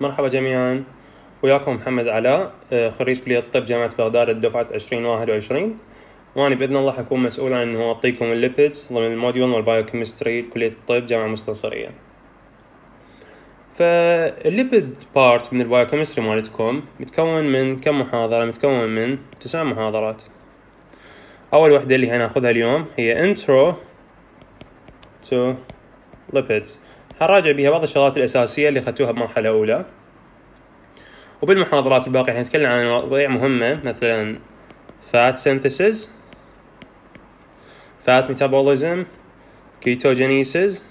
مرحبا جميعا. وياكم محمد علاء آه، خريج كلية الطب جامعة بغداد الدفعة 2021 وأنا بإذن الله حكون مسؤول عن إنه أعطيكم ال lipids ضمن ال module وال biochemistry كلية الطب جامعة مستنصرية فال lipid part من ال biochemistry مالتكم متكون من كم محاضرة؟ متكون من تسع محاضرات. أول وحدة اللي هناخذها اليوم هي intro to lipids. حنراجع بها بعض الشغلات الأساسية اللي أخذتوها بمرحلة أولى. وبالمحاضرات الباقية حنتكلم عن مواضيع مهمة مثلا fat synthesis fat metabolism ketogenesis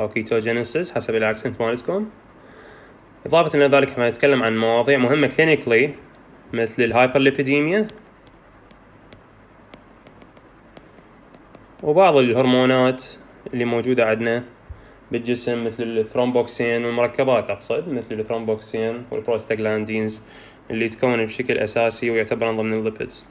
أو ketogenesis حسب ال accent مالتكم. إضافة إلى ذلك حنتكلم عن مواضيع مهمة clinically مثل ال hyperlipidemia وبعض الهرمونات. اللي موجودة عندنا بالجسم مثل الثرومبوكسين والمركبات أقصد مثل الثرومبوكسين والبروستاجلاندينز اللي يتكون بشكل أساسي ويعتبر ضمن ال lipids.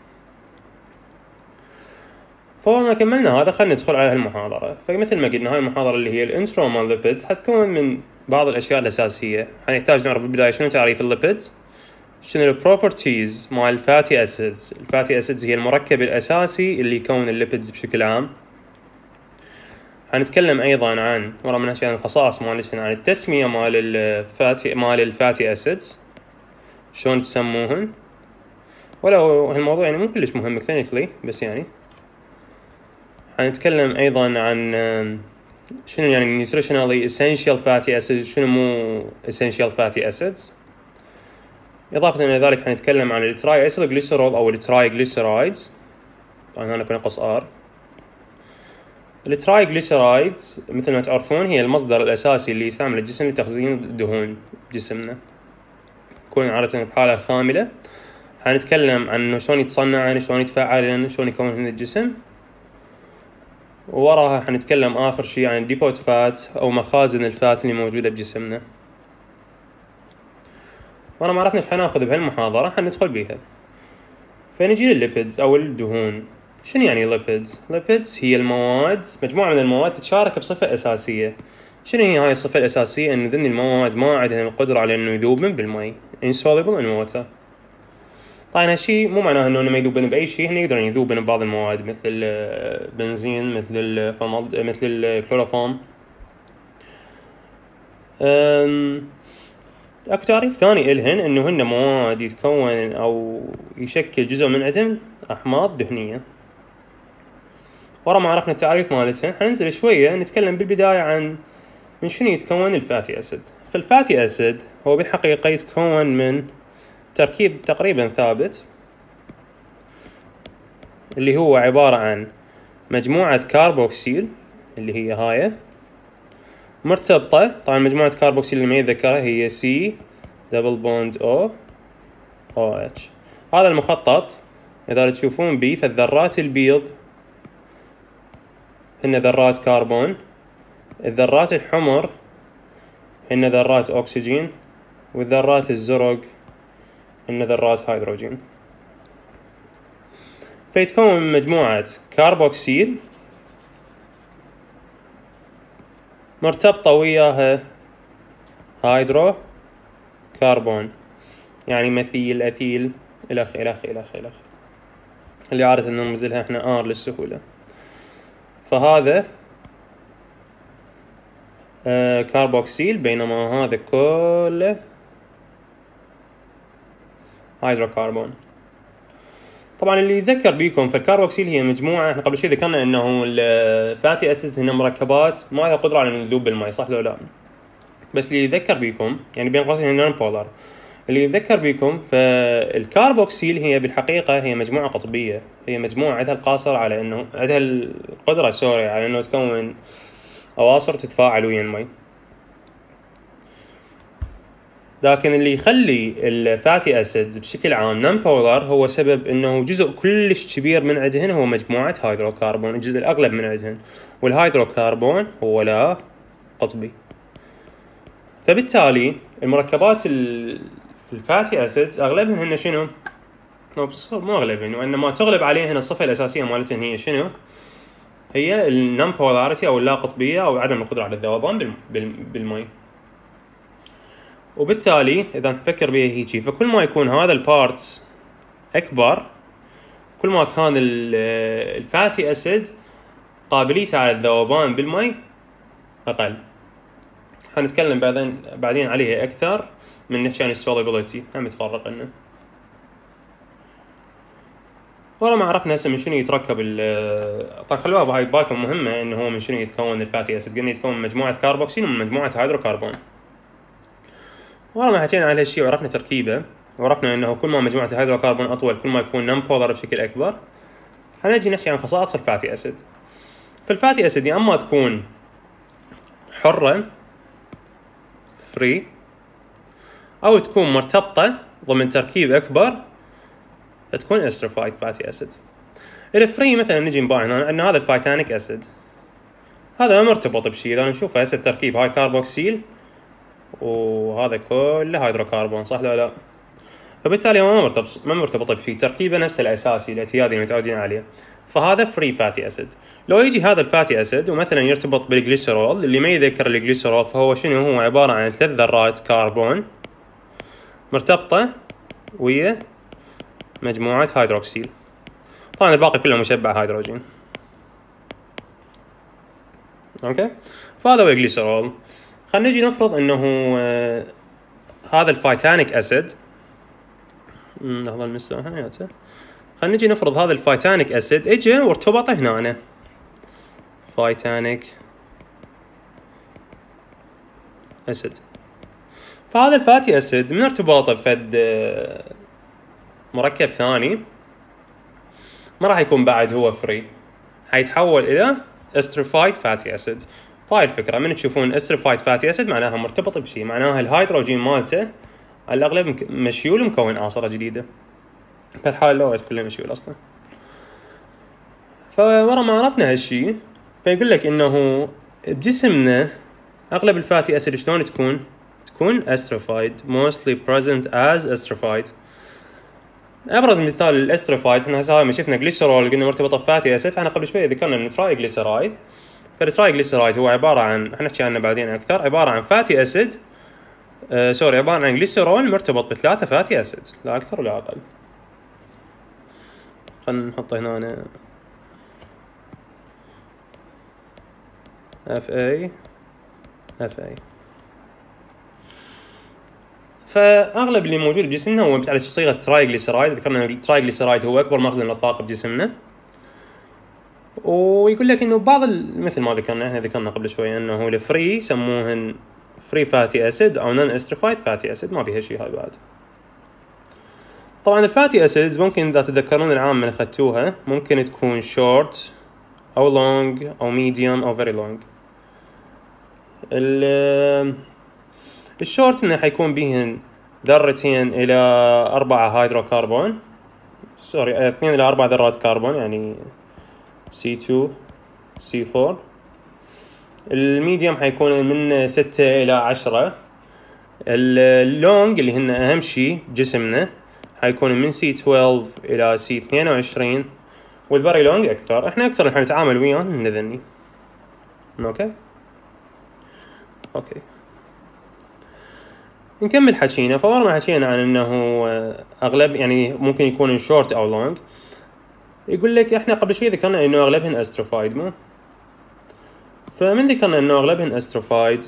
فأول ما كملنا هذا خلينا ندخل على هالمحاضرة. فمثل ما قلنا هاي المحاضرة اللي هي ال intro مال ال lipids حتكون من بعض الأشياء الأساسية. حنحتاج نعرف بالبداية شنو تعريف ال lipids شنو ال properties مال ال fatty acids ال fatty acids هي المركب الأساسي اللي يكون ال lipids بشكل عام. حنتكلم أيضا عن ورا من عن الخصائص مالتهن عن التسمية مال ال fatty مال ال fatty acids شلون تسموهن؟ ولو هالموضوع يعني مو كلش مهم clinically بس يعني. حنتكلم أيضا عن شنو يعني nutritionally essential fatty acids شنو مو essential fatty acids. إضافة إلى ذلك حنتكلم عن ال triacylglycerol أو ال triglycerides طبعا هنا كنقص ار ال triglyceride مثل ما تعرفون هي المصدر الأساسي اللي يستعمل الجسم لتخزين الدهون بجسمنا يكون عادة بحالة خاملة. حنتكلم عن شلون يتصنع شلون يتفاعل شلون يكون الجسم. ووراها حنتكلم آخر شي عن depot fat أو مخازن ال fat اللي موجودة بجسمنا. ورا ما عرفنا إيش حناخذ بهالمحاضرة حندخل بيها. فنجي لل lipids أو الدهون. شنو يعني lipids؟ lipids هي المواد مجموعة من المواد تتشارك بصفة أساسية. شنو هي هاي الصفة الأساسية؟ إن ذني المواد ما عندهم القدرة على إنه يذوبن بالمي. insoluble in water. طبعا هالشي مو معناه إنه ما يذوبن بأي شيء. هن يقدرون يذوبن ببعض المواد مثل البنزين مثل الفمض مثل الكلوروفورم أكو تعريف ثاني إلهن إنه هن مواد يتكون أو يشكل جزء من عندهن أحماض دهنية. ورا ما عرفنا التعريف مالتها. حننزل شوية نتكلم بالبداية عن من شنو يتكون ال fatty acid. فال fatty acid هو بالحقيقة يتكون من تركيب تقريبا ثابت اللي هو عبارة عن مجموعة كاربوكسيل اللي هي هاي مرتبطة طبعا مجموعة كاربوكسيل اللي ما يتذكرها هي C double bond O OH هذا المخطط إذا تشوفون بيه فالذرات البيض هن ذرات كربون الذرات الحمر هن ذرات أكسجين والذرات الزرق هن ذرات هيدروجين. فيتكون من مجموعة كاربوكسيل مرتبطة وياها هيدروكربون يعني مثيل أثيل إلخ إلخ إلخ إلخ اللي عادة نرمز إحنا R للسهولة. فهذا آه كاربوكسيل بينما هذا كله هيدروكربون. طبعا اللي يذكر بيكم فالكاربوكسيل هي مجموعة. إحنا قبل شوي ذكرنا إنه ال fatty acids هن مركبات. ما لها قدرة على ان تذوب بالماء صح لو لا؟ بس اللي يذكر بيكم يعني بين قوسين non polar اللي يتذكر بيكم فالكاربوكسيل هي بالحقيقة هي مجموعة قطبية. هي مجموعة عندها القاصر على إنه عندها القدرة sorry على إنه تكون أواصر تتفاعل ويا المي. لكن اللي يخلي ال fatty acids بشكل عام non polar هو سبب إنه جزء كلش كبير من عندهن هو مجموعة هيدروكربون الجزء الأغلب من عندهن والهيدروكربون هو لا قطبي. فبالتالي المركبات ال fatty acids أغلبهن هن شنو؟ مو أغلبهن وإنما تغلب عليهن الصفة الأساسية مالتهن هي شنو؟ هي ال non polarity أو اللا قطبيه أو عدم القدرة على الذوبان بالمي وبالتالي إذا نفكر بها هيجي فكل ما يكون هذا ال parts أكبر كل ما كان ال fatty acid قابليته على الذوبان بالماء أقل حنتكلم بعدين بعدين عليها أكثر من نحكي عن ال solubility هم نتطرق عنه ورا ما عرفنا هسه من شنو يتركب ال طبعا خلوها بهاي بالكم مهمة إنه هو من شنو يتكون ال fatty acid قلنا يتكون من مجموعة كاربوكسيل ومن مجموعة هيدروكربون. ورا ما حكينا على هالشيء وعرفنا تركيبه وعرفنا إنه كل ما مجموعة الهيدروكربون أطول كل ما يكون non polar بشكل أكبر. حنجي نحكي عن خصائص ال fatty acid؟ فال fatty acid يا أما تكون حرة free أو تكون مرتبطة ضمن تركيب أكبر تكون esterified fatty acid. ال free مثلا نجي نباع هنا إن هذا ال phytanic acid. هذا ما مرتبط بشيء اذا نشوف هسه التركيب هاي كاربوكسيل وهذا كله هيدروكربون صح لا لا؟ فبالتالي ما مرتبط ما مرتبط بشيء تركيبه نفس الأساسي الاعتيادي اللي متعودين عليه. فهذا free fatty acid. لو يجي هذا ال fatty acid ومثلا يرتبط بالجليسرول اللي ما يذكر الجليسرول فهو شنو؟ هو عبارة عن ثلاث ذرات كربون مرتبطة ويا مجموعة هيدروكسيل طبعا الباقي كله مشبع هيدروجين okay؟ فهذا هو الجليسرول خلينا نجي نفرض إنه آه هذا ال fatty acid. لحظة المساحه حياته خلينا نجي نفرض هذا ال fatty acid. اجى وارتبط هنا. fatty acid. فهذا ال fatty acid من ارتباطه بفد آه، مركب ثاني ما راح يكون بعد هو free حيتحول إلى esterified fatty acid. هاي الفكرة من تشوفون esterified fatty acid معناها مرتبط بشيء معناها الهيدروجين مالته على الأغلب مشيول مكون عنصره جديدة. بهالحاله لو كله مشيول أصلا. فورا ما عرفنا هالشيء فيقول لك إنه بجسمنا أغلب ال fatty acid شلون تكون؟ تكون esterified mostly present as esterified أبرز مثال ال esterified إحنا هسه شفنا جليسرول قلنا مرتبطة ب fatty acid إحنا قبل شوي ذكرنا ال triglyceride فال triglyceride هو عبارة عن إحنا نحكي عنه بعدين أكثر عبارة عن fatty acid. آه sorry عبارة عن جليسرول مرتبط بثلاثة fatty acid لا أكثر ولا أقل. خلينا نحطه هنا. اي اف اي فأغلب اللي موجود بجسمنا هو على صيغة triglyceride ذكرنا ال triglyceride هو أكبر مخزن للطاقة بجسمنا. ويقول لك إنه بعض مثل ما ذكرنا إحنا ذكرنا قبل شوي إنه ال free يسموهن free fatty acid أو non esterified fatty acid ما بيها شيء هاي بعد. طبعا ال fatty acids ممكن إذا تتذكرون العام من أخذتوها ممكن تكون شورت أو long أو medium أو very long الشورت إنه حيكون بهن ذرتين إلى أربعة هيدروكربون sorry اثنين إلى أربع ذرات كربون يعني C2 C4 ال medium حيكون من ستة إلى عشرة. ال long اللي هن أهم شيء جسمنا حيكون من C 12 إلى C 22 وال very long أكثر. إحنا أكثر اللي حنتعامل وياه ذني okay؟ okay. نكمل حكينا فورا ما حكينا عن إنه أغلب يعني ممكن يكون شورت أو long يقول لك إحنا قبل شوي ذكرنا إنه أغلبهن esterified مو؟ فمن ذكرنا إنه أغلبهن esterified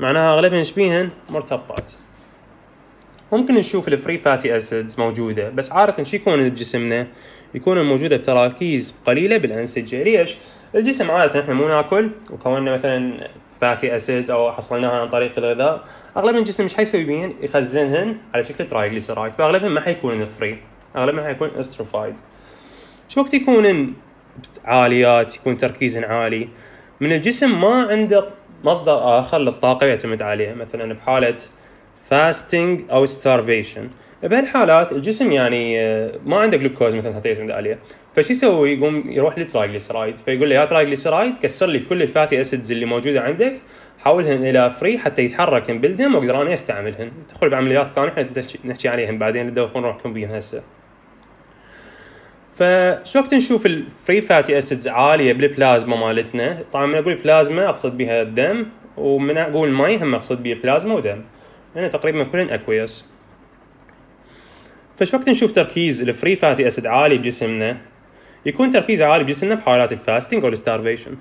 معناها أغلبهن شبيهن مرتبطات. ممكن نشوف ال free fatty acids موجودة بس عاده شو يكون بجسمنا؟ يكون موجودة بتراكيز قليلة بالأنسجة. ليش؟ الجسم عادة إحنا مو ناكل وكوننا مثلا fatty acid أو حصلناها عن طريق الغذاء. اغلب الجسم إيش حيسوي بيهن؟ يخزنهن على شكل triglyceride فأغلبهم ما حيكونن free أغلبهم حيكون esterified. شو وقت يكون عاليات؟ يكون تركيزهن عالي. من الجسم ما عنده مصدر آخر للطاقة يعتمد عليه مثلا بحالة fasting أو starvation بهالحالات الجسم يعني آه، ما عنده جلوكوز مثلا حتى يعتمد عليه فشو يسوي؟ يقوم يروح لل triglyceride. فيقول له يا triglyceride كسر لي كل ال fatty acids اللي موجودة عندك حولهن إلى free حتى يتحركن بالدم وأقدر أنا أستعملهن. تدخل بعمليات ثانية إحنا نحكي عليهم بعدين ندخل نروحكم بيهم هسه. فشو وقت نشوف ال free fatty acids عالية بالبلازما مالتنا؟ طبعا من أقول بلازما أقصد بها الدم ومن أقول ماي هم أقصد بها بلازما ودم. لأن تقريبا كلهن aqueous فش وقت نشوف تركيز ال free fatty acid عالي بجسمنا؟ يكون تركيزه عالي بجسمنا بحالات ال fasting أو ال starvation.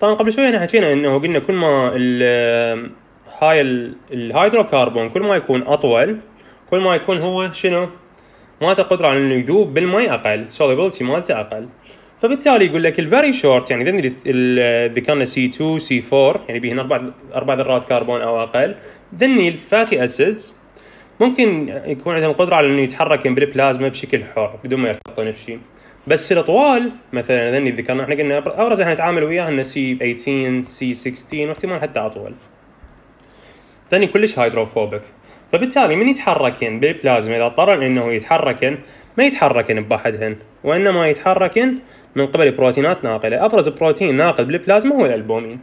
طبعا قبل شوي إحنا حكينا إنه قلنا كل ما ال هاي الهيدروكربون كل ما يكون أطول كل ما يكون هو شنو؟ مالته قدرة على إنه يذوب بالمي أقل solubility مالته أقل. فبالتالي يقول لك ال very short يعني ذني ذكرنا C 2 C 4 يعني بيهن أربع أربع ذرات كربون أو أقل ذني ال fatty acids ممكن يكون عندهم قدرة على إنه يتحركن بالبلازما بشكل حر بدون ما يرتبطون بشيء بس الأطوال مثلا ذني ذكرنا إحنا قلنا ابرز إحنا نتعامل وياها إنه C 18 C 16 واحتمال حتى أطول. ذني كلش hydrophobic فبالتالي من يتحركن بالبلازما؟ إذا اضطرن إنه يتحركن ما يتحركن بوحدهن وإنما يتحركن من قبل بروتينات ناقلة. أبرز بروتين ناقل بالبلازما هو الألبومين.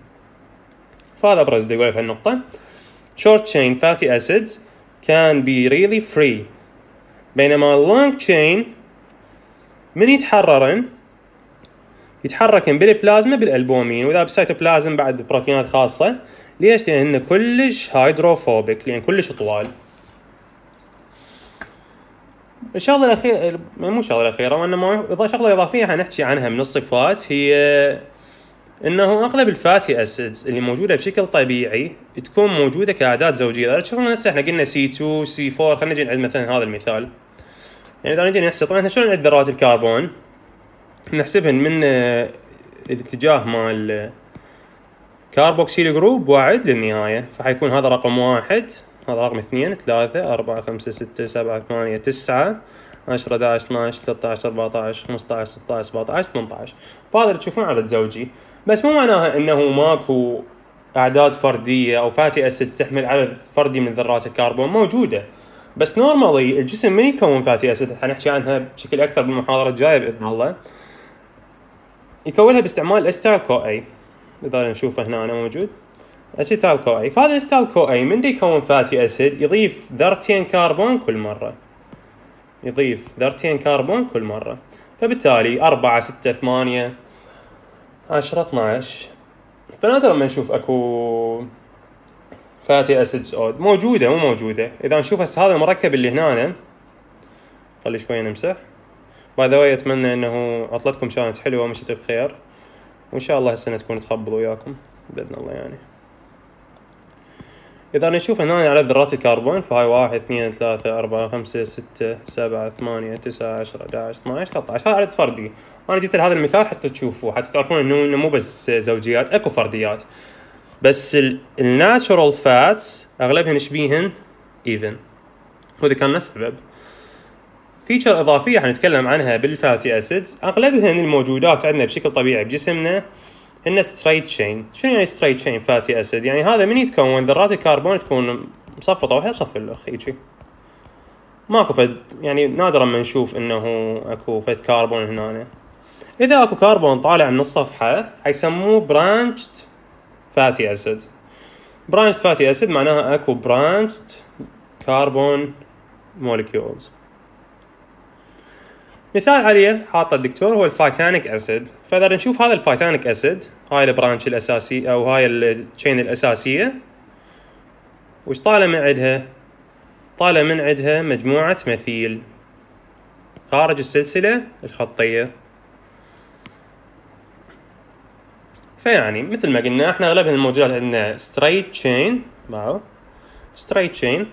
فهذا أبرز يقول في النقطه short chain fatty acids. Can be really free. بينما long chain من يتحررن؟ يتحركن بالبلازما بالألبومين وإذا بالسيتوبلازم بعد بروتينات خاصة ليش؟ لأن كلش hydrophobic لأن كلش طوال. الشغلة الاخيره مو الشغله الاخيره وإنما شغلة إضافية حنحكي عنها من الصفات هي إنه أغلب ال fatty acids اللي موجودة بشكل طبيعي تكون موجودة كاعداد زوجية. تشوفون هسه إحنا قلنا C 2 C 4 خلينا نجي نعد مثلا هذا المثال. يعني إذا نجي نحسب طبعا إحنا شلون نعد ذرات الكربون؟ نحسبهن من الاتجاه مال carboxyl group واحد للنهاية. فحيكون هذا رقم واحد هذا رقم اثنين ثلاثة أربعة خمسة ستة سبعة ثمانية تسعة عشرة 11 12 13 14 15 16 17 18 فهذا اللي تشوفون عدد زوجي بس مو معناها إنه ماكو أعداد فردية أو fatty acid تحمل عدد فردي من ذرات الكربون موجودة. بس normally الجسم ما يكون fatty acid حنحكي عنها بشكل أكثر بالمحاضرة الجاية بإذن الله. يكونها باستعمال acetyl CoA إذا نشوفه هنا أنا موجود. acetyl CoA فهذا ال acetyl CoA من يكون fatty acid؟ يضيف ذرتين كربون كل مرة. يضيف ذرتين كربون كل مرة. فبالتالي أربعة ستة ثمانية عشرة 12 فنادر لما نشوف أكو fatty acids odd. موجودة مو موجودة. إذا نشوف هسه هذا المركب اللي هنا خلي شوي نمسح. by the أتمنى إنه عطلتكم كانت حلوة ومشيت بخير. وإن شاء الله السنة تكون تخبل وياكم بإذن الله يعني. إذا نشوف هنا على ذرات الكربون فهاي واحد اثنين ثلاثة أربعة خمسة ستة سبعة ثمانية تسعة عشرة 11 12 13 هذا عدد فردي. أنا جبت هذا المثال حتى تشوفوا حتى تعرفون إنه مو بس زوجيات أكو فرديات. بس ال natural fats أغلبهن شبيهن even. وهذا كان السبب feature إضافية حنتكلم عنها بال fatty acids. أغلبهن الموجودات عندنا بشكل طبيعي بجسمنا هن straight chain شنو يعني straight chain fatty acid يعني هذا من يتكون ذرات الكربون تكون مصفطة واحدة بصف الأخ يجي ماكو فد يعني نادرا ما نشوف إنه أكو فد كربون هنا إذا أكو كربون طالع من الصفحة حيسموه branched fatty acid branched fatty acid معناها أكو branched carbon molecules مثال عليه حاطه الدكتور هو ال phytanic acid. فإذا نشوف هذا ال phytanic acid هاي ال branch الأساسي أو هاي ال chain الأساسية وش طالع من عندها؟ طالع من عندها مجموعة methyl. خارج السلسلة الخطية. فيعني مثل ما قلنا إحنا أغلبها الموجودات عندنا straight chain معه straight chain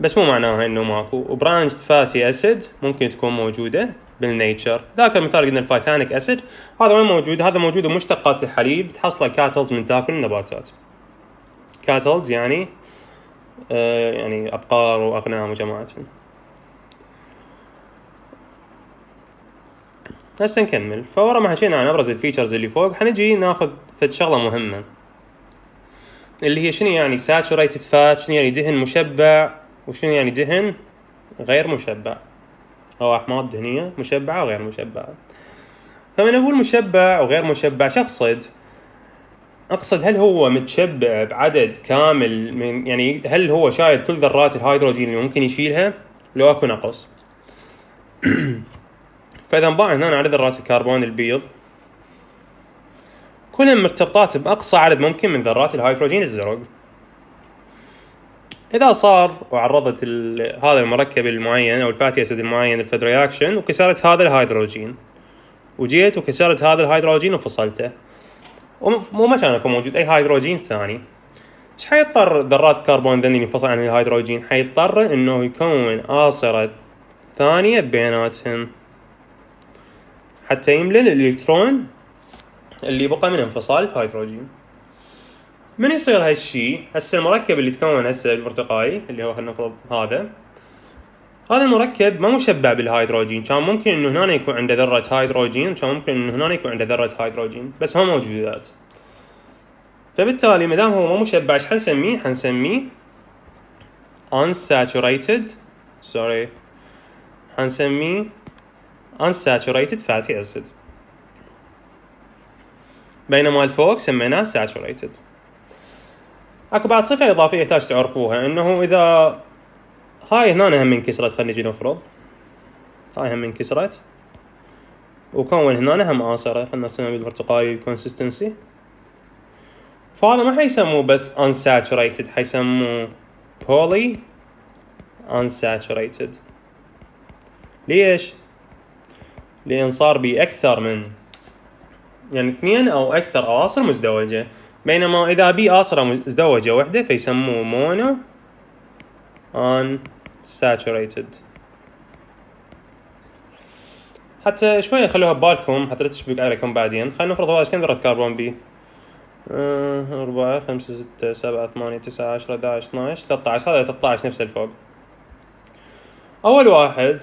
بس مو معناها إنه ماكو. و branch fatty acid ممكن تكون موجودة. بال nature ذاك المثال قلنا ال phytanic acid. هذا وين موجود؟ هذا موجود بمشتقات الحليب تحصل ال cattles من تاكل النباتات. cattles يعني آه يعني أبقار وأغنام وجماعتهم هسه نكمل. فورا ما حكينا عن أبرز ال features اللي فوق حنجي ناخذ فد شغلة مهمة. اللي هي شنو يعني saturated fat شنو يعني دهن مشبع وشنو يعني دهن غير مشبع. أو أحماض دهنية مشبعة وغير مشبعة. فمن أقول مشبع وغير مشبع؟ شو أقصد؟ أقصد هل هو متشبع بعدد كامل من يعني هل هو شايل كل ذرات الهيدروجين اللي ممكن يشيلها؟ لو أكو نقص. فإذا نباوع هنا على ذرات الكربون البيض كلهم مرتبطات بأقصى عدد ممكن من ذرات الهيدروجين الزرق. إذا صار وعرضت هذا المركب المعين أو ال fatty acid المعين الفد reaction وكسرت هذا الهيدروجين. وجيت وكسرت هذا الهيدروجين وفصلته. ومو ما كان يكون موجود أي هيدروجين ثاني. إيش حيضطر ذرات كربون ذني ينفصل عن الهيدروجين؟ حيضطر إنه يكون آصرة ثانية بيناتهم. حتى يملى الإلكترون اللي بقى من انفصال الهيدروجين. من يصير هالشي؟ هسه المركب اللي تكون هسه البرتقالي اللي هو خلينا نفرض هذا. هذا المركب ما مشبع بالهيدروجين. كان ممكن إنه هنا يكون عنده ذرة هيدروجين كان ممكن إنه هنا يكون عنده ذرة هيدروجين بس ما موجودات فبالتالي ما دام هو ما مشبع إيش حنسميه؟ حنسميه unsaturated sorry حنسميه unsaturated fatty acid. بينما الفوق سميناه saturated. أكو بعد صفة إضافية يحتاج تعرفوها إنه إذا هاي هنا هم انكسرت خلينا نجي نفرض. هاي هم انكسرت وكون هنا هم آصرة خلنا نسميها بالبرتقالي الكونسستنسي فهذا ما حيسموه بس unsaturated حيسموه poly unsaturated. ليش؟ لأن صار بي أكثر من يعني اثنين أو أكثر أواصر مزدوجة. بينما إذا بي آصرة مزدوجة وحدة فيسموه mono unsaturated حتى شوية خلوها ببالكم حتى لا تشبك عليكم بعدين. خلينا نفرض هذا كم ذرة كربون بي؟ آه، أربعة خمسة ستة سبعة ثمانية تسعة عشرة 11 12 13 هذا 13 نفس الفوق. أول واحد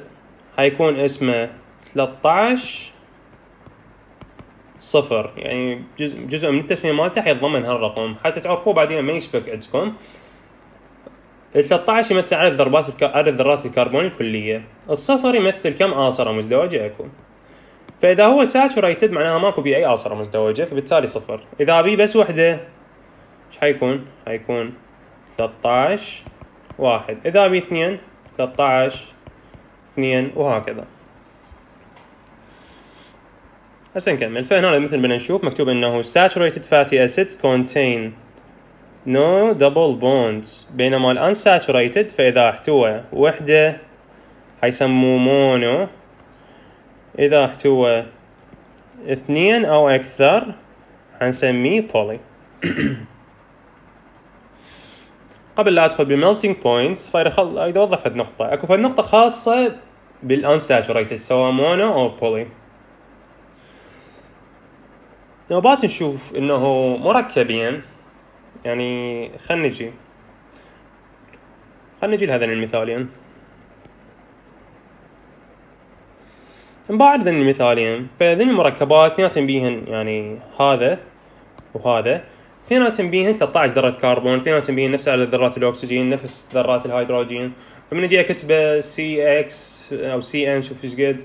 حيكون اسمه 13 صفر. يعني جزء جزء من التسمية مالته حيتضمن هالرقم. حتى تعرفوه بعدين ما يشبك عندكم. ال 13 يمثل عدد ذرات عدد ذرات الكربون الكلية. الصفر يمثل كم آصرة مزدوجة أكو. فإذا هو saturated معناها ماكو بيه أي آصرة مزدوجة فبالتالي صفر. إذا بي بس وحدة إيش حيكون؟ حيكون 13 واحد. إذا بي اثنين 13 اثنين وهكذا. هسه نكمل فهنا مثل ما نشوف مكتوب إنه saturated fatty acids contain no double bonds. بينما ال unsaturated فإذا احتوى وحدة حيسموه mono إذا احتوى اثنين أو أكثر حنسميه poly قبل لا أدخل بال melting points فإذا أوضح نقطة. أكو نقطة خاصة بال unsaturated سواء mono أو poly نوبات نشوف إنه مركبين. يعني خلينا نجي. خلينا نجي لهذين المثالين بعد ذني المثالين فذني المركبات اثنيناتهم بيهن يعني هذا وهذا اثنيناتهم بيهن 13 ذرة كربون اثنيناتهم بيهن نفس عدد ذرات الأكسجين نفس ذرات الهيدروجين. فمن أجي اكتبه C X أو C N شوف إيش قد.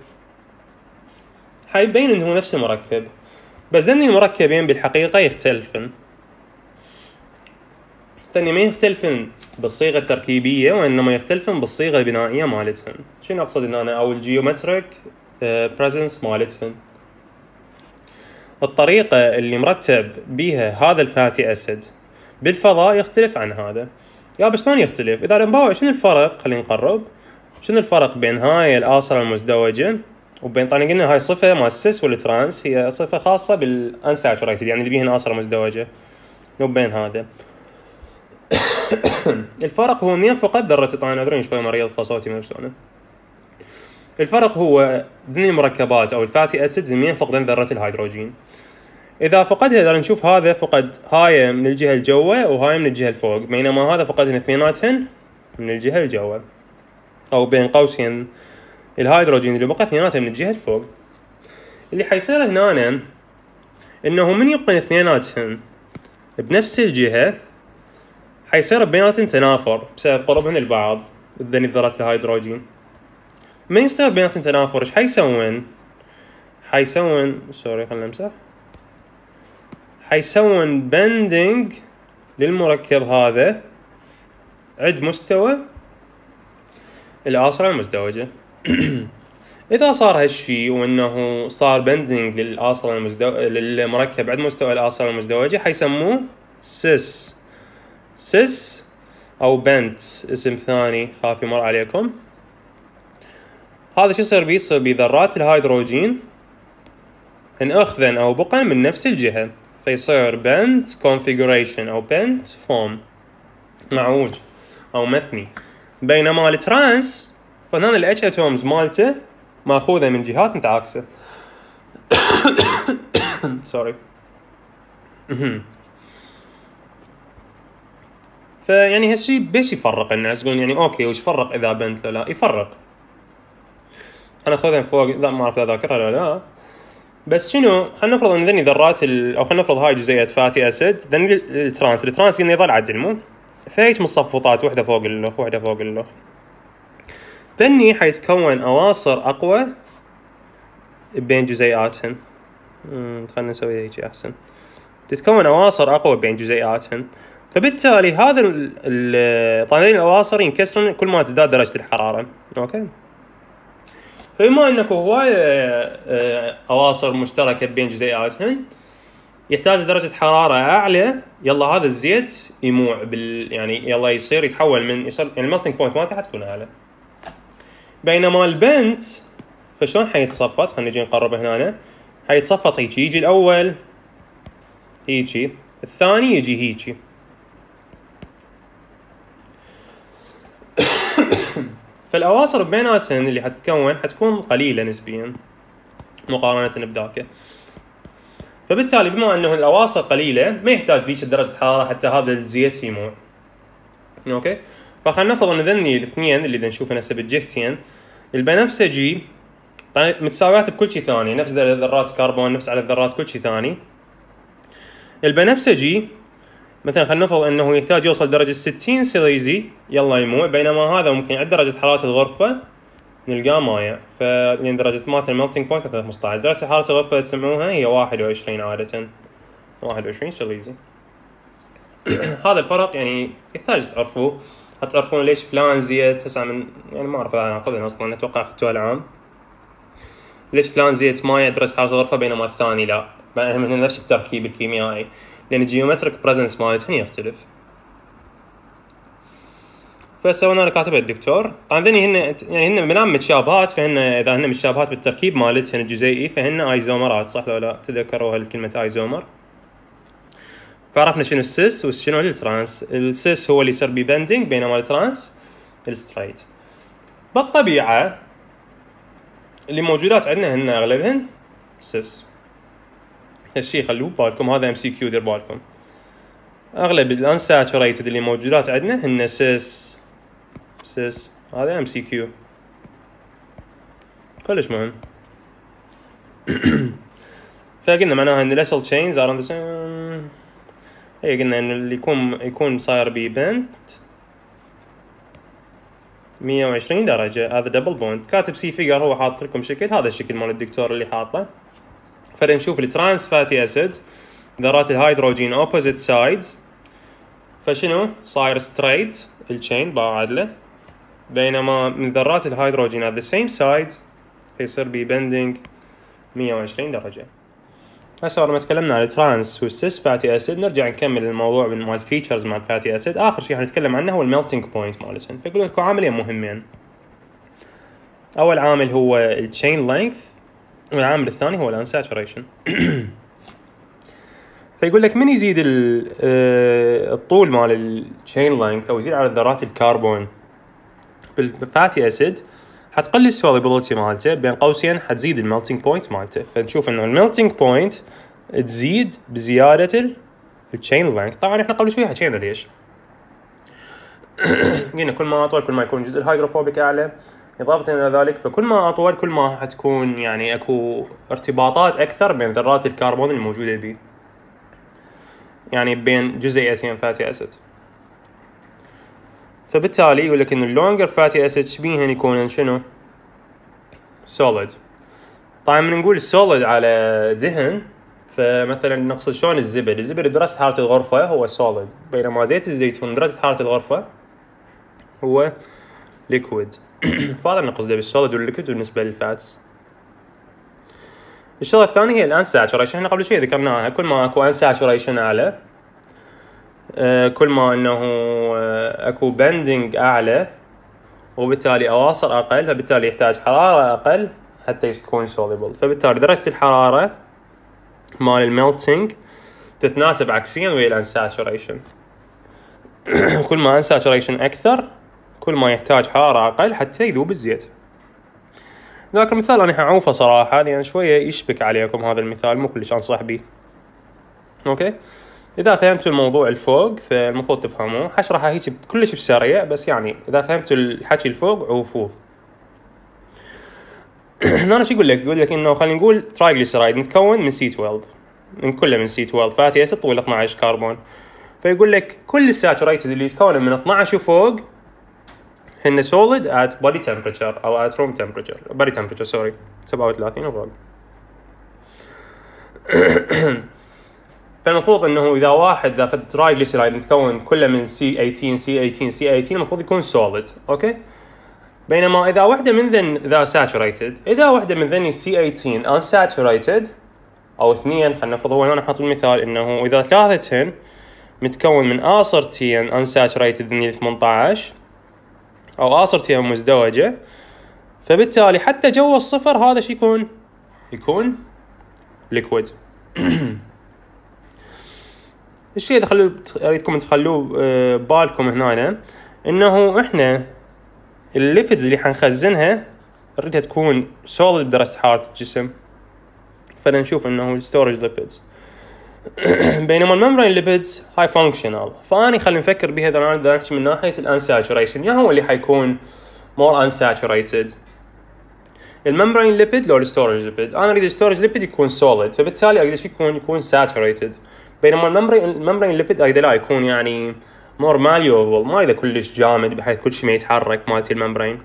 حيبين إنه هو نفس المركب. بس ذني المركبين بالحقيقة يختلفن. ثاني ما يختلفن بالصيغة التركيبية وإنما يختلفن بالصيغة البنائية مالتهن. شنو أقصد إن أنا أو ال geometric presence مالتهم الطريقة اللي مرتب بيها هذا ال fatty acid بالفضاء يختلف عن هذا. يا بس شلون يختلف؟ إذا نباوع شنو الفرق؟ خلينا نقرب. شنو الفرق بين هاي الآصرة المزدوجة وبين طبعا قلنا هاي صفة مال ال cis وال trans هي صفة خاصة بال unsaturated يعني اللي بيهن آصرة مزدوجة وبين هذا. الفرق هو منين فقد ذرة طبعا أدري شوي مريض فصوتي ما شلونه الفرق هو بين المركبات أو الفاتي أسيدز منين فقدان ذرة الهيدروجين. إذا فقدها نشوف هذا فقد هاي من الجهة الجوة وهاي من الجهة الفوق. بينما هذا فقدهن اثنيناتهن من الجهة الجوة. أو بين قوسين. الهيدروجين اللي بقى اثنيناتها من الجهة الفوق اللي حيصير هنا إنه من يبقى اثنيناتهن بنفس الجهة حيصير بيناتهم تنافر بسبب قربهن البعض ذني ذرات الهيدروجين من يصير بيناتهم تنافر إيش حيسوون؟ حيسوون سوري خلنا نمسح. حيسوون بندنج للمركب هذا عند مستوى الآصرة المزدوجة. إذا صار هالشي وإنه صار bending للآصرة المزدوجة للمركب عند مستوى الآصرة المزدوجة حيسموه cis cis أو bent اسم ثاني خاف يمر عليكم. هذا شو يصير بيه يصير بيه ذرات الهيدروجين ان اخذا أو بقا من نفس الجهة. فيصير bent configuration أو bent form معوج أو مثني بينما ال trans فهنا ال H atoms مالته ماخوذه من جهات متعاكسه. sorry فيعني هالشيء بيش يفرق الناس يقولون يعني okay وش يفرق إذا bent ولا لا؟ يفرق. أنا أخذها فوق لا ما أعرف إذا ذاكرها ولا لا. بس شنو خلينا نفرض إن ذني ذرات ال... أو خلينا نفرض هاي جزيئات fatty acid ذني ال trans. ال trans يظل عدل مو؟ فهيك مصفطات وحدة فوق الاخ وحدة فوق الاخ ذني حيتكون اواصر اقوى بين جزيئاتهن خلينا نسوي هيك أحسن. تتكون اواصر اقوى بين جزيئاتهن فبالتالي هذا ال طبعا الاواصر ينكسرون كل ما تزداد درجة الحرارة. أوكي فبما أنك هواية آه، اواصر مشتركة بين جزيئاتهن يحتاج درجة حرارة أعلى يلا هذا الزيت يموع بال يعني يلا يصير يتحول من يصير يعني ال melting point مالته حتكون أعلى. بينما ال bent فشلون حيتصفط؟ خلينا نجي نقرب هنا. حيتصفط هيجي يجي الأول. هيجي. الثاني يجي هيجي. فالأواصر بيناتهن اللي حتتكون حتكون قليلة نسبيا مقارنة بذاك. فبالتالي بما أنه الأواصر قليلة ما يحتاج ذيك درجه الحراره حتى هذا الزيت يموع okay؟ فخلنا نفرض إن ذني الاثنين اللي نشوفه هسه بالجهتين البنفسجي طيب متساويات بكل شيء ثاني نفس ذرات الكربون نفس على الذرات كل شيء ثاني. البنفسجي مثلا خلينا نفرض إنه يحتاج يوصل درجة 60 سيليزي يلا يموع بينما هذا ممكن عند درجة حرارة الغرفة نلقاه مايع. فلان درجة مالت ال melting point مثلا 15 درجة حرارة الغرفة اللي تسمعوها هي 21 عادة. 21 سيليزي هذا الفرق يعني يحتاج تعرفوه. تعرفون ليش فلان زيت؟ هسه من يعني ما أعرف اخذها أصلا أتوقع اخذتوها العام. ليش فلان زيت؟ مايع درجة حرارة الغرفة بينما الثاني لا. من نفس التركيب الكيميائي. لأن ال geometric presence مالتهن يختلف. فسوينا أنا كاتبها الدكتور طبعا هن يعني هن منام متشابهات فهن إذا هن متشابهات بالتركيب مالتهن الجزيئي فهن ايزومرات صح ولا لا؟ تذكروا الكلمة ايزومر فعرفنا شنو ال cis وشنو ال trans ال cis هو اللي يصير ب bending بينما ال trans ال straight بالطبيعة اللي موجودات عندنا هن أغلبهن cis. هالشي خلوه ببالكم هذا MCQ دير بالكم أغلب ال unsaturated اللي موجودات عندنا هن cis cis هذا MCQ كلش مهم. فقلنا معناها ان ال acyl chains are قلنا إن اللي يكون يكون صاير بي bent 120 درجة. هذا double bond كاتب see figure هو حاط لكم شكل. هذا الشكل مال الدكتور اللي حاطه. فنشوف ال trans fatty acid ذرات الهيدروجين opposite sides فشنو؟ صاير straight ال chain بعدله بينما من ذرات الهيدروجين at the same side فيصير بي bending 120 درجة. هسه لما تكلمنا عن ال trans وال cis fatty acid. نرجع نكمل الموضوع من مال ال features مال ال fatty acid. آخر شيء حنتكلم عنه هو ال melting point مالتهن فيقول لكم عاملين مهمين. أول عامل هو ال chain length والعامل الثاني هو ال unsaturation فيقول لك من يزيد آه، الطول مال ال chain length أو يزيد على ذرات الكربون؟ بال fatty acid حتقل ال solubility مالته بين قوسين حتزيد ال melting point مالته. فنشوف إنه ال melting point تزيد بزيادة ال chain length طبعا إحنا قبل شوي حكينا ليش. قلنا كل ما أطول كل ما يكون جزء ال hydrophobic أعلى. إضافة إلى ذلك فكل ما أطول كل ما حتكون يعني أكو ارتباطات أكثر بين ذرات الكربون الموجودة بي. يعني بين جزيئتين fatty acid. فبالتالي يقول لك إن ال longer fatty acid شبيهن يكونن شنو؟ solid طبعا من نقول solid على دهن فمثلا نقصد شلون الزبد؟ الزبد بدرجة حرارة الغرفة هو solid بينما زيت الزيتون بدرجة حرارة الغرفة هو liquid فهذا نقصده بال solid وال liquid بالنسبة لل fats الشغلة الثانية هي ال unsaturation إحنا قبل شوي ذكرناها كل ما أكو unsaturation أعلى كل ما إنه آه، أكو bending أعلى وبالتالي أواصر أقل فبالتالي يحتاج حرارة أقل حتى يكون soluble فبالتالي درجة الحرارة مال ال melting تتناسب عكسيا ويا ال unsaturation كل ما unsaturation أكثر كل ما يحتاج حرارة أقل حتى يذوب الزيت. ذاك المثال أنا حعوفه صراحة لأن شوية يشبك عليكم هذا المثال مو كلش أنصح به. okay؟ إذا فهمتوا الموضوع الفوق فالمفروض تفهموه. حشرحه هيك كلش بسريع بس يعني إذا فهمتوا الحكي الفوق عوفوه. هنا شو يقول لك؟ يقول لك إنه خلينا نقول triglyceride متكون من C 12 من كله من C 12 fatty acid طويل 12 كربون. فيقول لك كل ال saturated اللي يتكون من 12 وفوق هن solid at body temperature أو at room temperature body temperature sorry 37 وفوق. فالمفروض إنه إذا واحد فد triglyceride متكون كله من سي 18 سي 18 سي 18 المفروض يكون solid okay بينما إذا واحدة من ذن إذا saturated إذا واحدة من ذني C 18 unsaturated أو اثنين خلينا نفرض هو هنا حاط المثال إنه إذا ثلاثتهن متكون من اصرتين unsaturated ذني 18 أو اصرتين مزدوجة فبالتالي حتى جو الصفر هذا شو يكون؟ يكون liquid الشيء اللي خلوه أريدكم تخلوه آه، بالكم هنا إنه إحنا ال lipids اللي حنخزنها نريدها تكون solid بدرجة حرارة الجسم. فنشوف إنه ال storage lipids بينما ال membrane lipids هاي functional فاني خلينا نفكر بها اذا أنا من ناحية ال unsaturation يا هو اللي حيكون more unsaturated ال membrane lipid لو ال storage lipid أنا أريد ال storage lipid يكون solid فبالتالي أريد يكون؟ يكون saturated بينما ال membrane ال membrane lipid اريد لا يكون يعني more malleable ما إذا كلش جامد بحيث كل شيء ما يتحرك مالتي ال membrane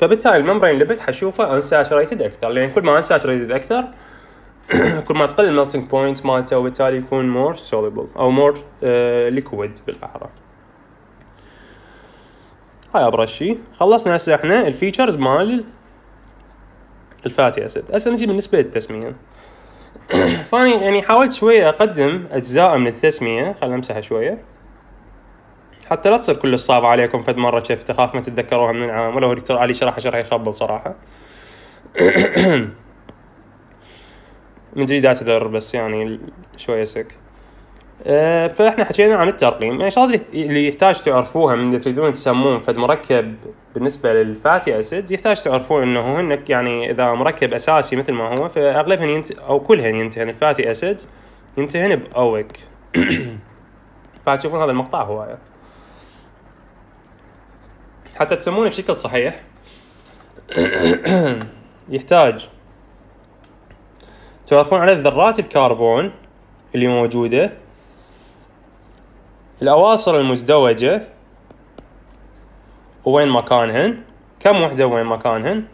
فبالتالي ال membrane lipid حشوفه unsaturated أكثر لأن كل ما unsaturated أكثر كل ما تقل ال melting point مالته وبالتالي يكون more soluble أو more liquid بالأحرى. هاي ابرز شيء خلصنا هسه إحنا ال features مال ال fatty acid هسه نجي بالنسبة للتسمية. فاني يعني حاولت شوية أقدم أجزاء من التسمية خلينا نمسحها شوية. حتى لا تصير كل صعب عليكم فد مره كيف تخاف ما تتذكروها من العام ولو دكتور علي شرح شرح يخبل صراحة. من جديد اعتذر بس يعني شوية سك. فاحنا حكينا عن الترقيم. يعني شغلات اللي يحتاج تعرفوها من تريدون تسمون فد مركب بالنسبة للفاتي أسيد يحتاج تعرفون إنه هنك يعني إذا مركب أساسي مثل ما هو فأغلبهن ينت أو كلهن ينتهن. الفاتي أسيد ينتهن باوك فتشوفون هذا المقطع هوايه حتى تسمونه بشكل صحيح يحتاج تعرفون عدد ذرات الكربون اللي موجودة. الأواصر المزدوجة وين مكانهن؟ كم وحدة وين مكانهن؟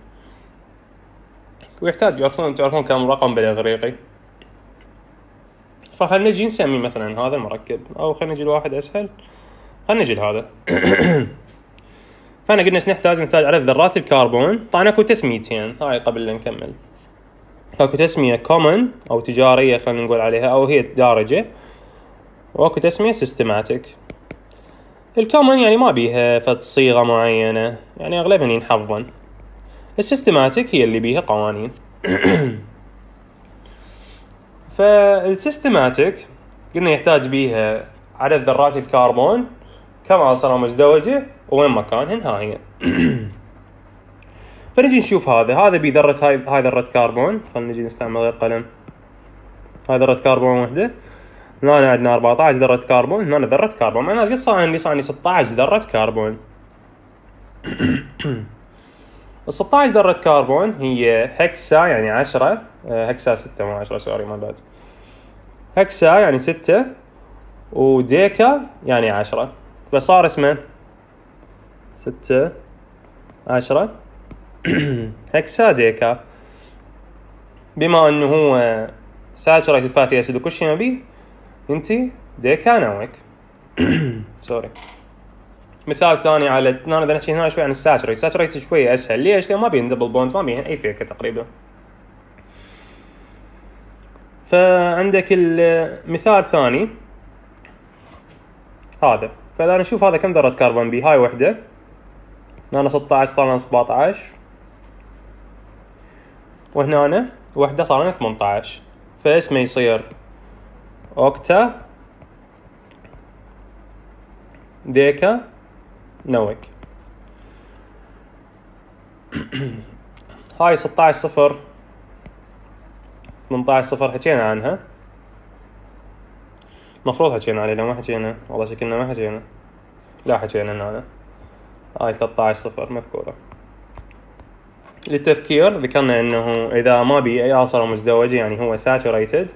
ويحتاج تعرفون تعرفون كم رقم بالإغريقي. فخلنا نجي نسمي مثلا هذا المركب أو خلينا نجي الواحد أسهل. خلينا نجي لهذا. فأنا قلنا إيش نحتاج؟ نحتاج عدد ذرات الكربون. طبعا أكو تسميتين. هاي قبل لا نكمل. أكو تسمية common أو تجارية خلينا نقول عليها أو هي دارجه واكو تسمية systematic ال common يعني ما بيها فد صيغه معينة. يعني اغلبها ينحفظن. ال systematic هي اللي بيها قوانين. فال systematic قلنا يحتاج بيها عدد ذرات الكربون كم آصرة مزدوجة وين مكانهن ها هي. فنجي نشوف هذا. هذا بذرة هاي هاي ذرة كربون. خلينا نجي نستعمل غير قلم هاي ذرة كربون وحدة. هنا عندنا 14 ذرة كربون هنا ذرة كربون. معناته قد صار عندي صار عندي 16 ذرة كربون. ال 16 ذرة كربون هي هكسا يعني 10 هكسا 6 مو 10 سوري ما بعد. هكسا يعني 6 وديكا يعني 10 فصار اسمه ستة عشرة. هكساديكا بما أنه هو ساتوريتد فاتي اسيد وكل شيء نبيه انتي ديكانويك سوري. مثال ثاني على أنا إذا نحكي هنا شوي عن الساتوريت. ساتوريت شوي أسهل. ليش؟ لأن ما بين دبل بوند ما بين أي فيكة تقريبا. فعندك المثال الثاني هذا. فإذا نشوف هذا كم ذرة كربون بي؟ هاي وحدة. هنا 16 صار لنا 17 وهنا وحدة صار لنا 18 فاسمه يصير أوكتا. ديكا. نوك هاي 16 صفر. 18 صفر. حكينا عنها. المفروض حكينا عليه لو ما حكينا والله شكلنا ما حكينا. لا حكينا هنا هاي 13 صفر مذكورة. للتذكير ذكرنا إنه إذا ما بي أي آصرة مزدوجة يعني هو saturated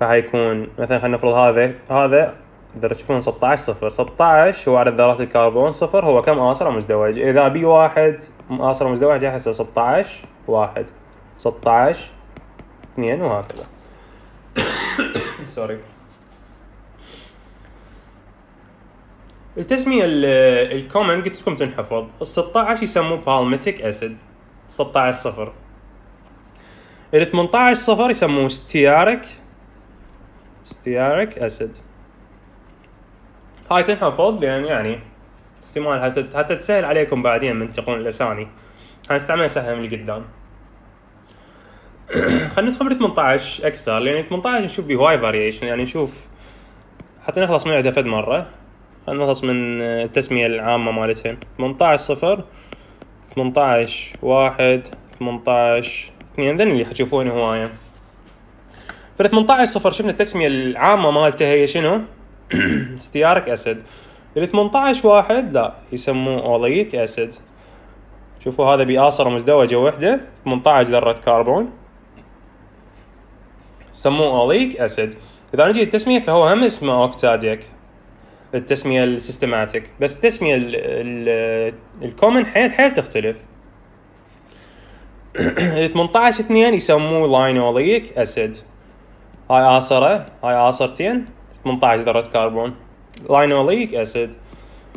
فحيكون مثلا خلينا نفرض هذا هذا تقدر تشوفون 16 صفر 16 هو عدد ذرات الكربون صفر هو كم آصرة مزدوج؟ إذا بي واحد آصرة مزدوج يحسب 16 واحد 16 اثنين وهكذا. sorry التسمية ال common قلت لكم تنحفظ. ال 16 يسموه palmitic acid 16 صفر. ال 18 صفر يسموه stearic stearic acid هاي تنحفظ لأن يعني استعمال حتى تسهل عليكم بعدين من تلقون الأسامي. حنستعملها سهله من قدام خلينا ندخل بال 18 أكثر لأن 18 نشوف به هواي variation يعني نشوف حتى نخلص من عدة فد مرة. خلينا نخلص من التسمية العامة مالتهن 18 صفر 18 واحد 18 اثنين. ذن اللي حتشوفونه هواية. في 18 صفر شفنا التسمية العامة مالته هي شنو؟ stearic acid ال 18 واحد لا يسموه oleic acid شوفوا هذا بآصرة مزدوجة وحدة. 18 ذرة كربون. سموه oleic acid إذا نجي التسمية فهو هم اسمه octadec. التسمية ال systematic. بس التسمية ال common حيل حيل تختلف. ال 18 اثنين يسموه linoleic acid هاي آصرة هاي آصرتين 18 ذرة كربون linoleic acid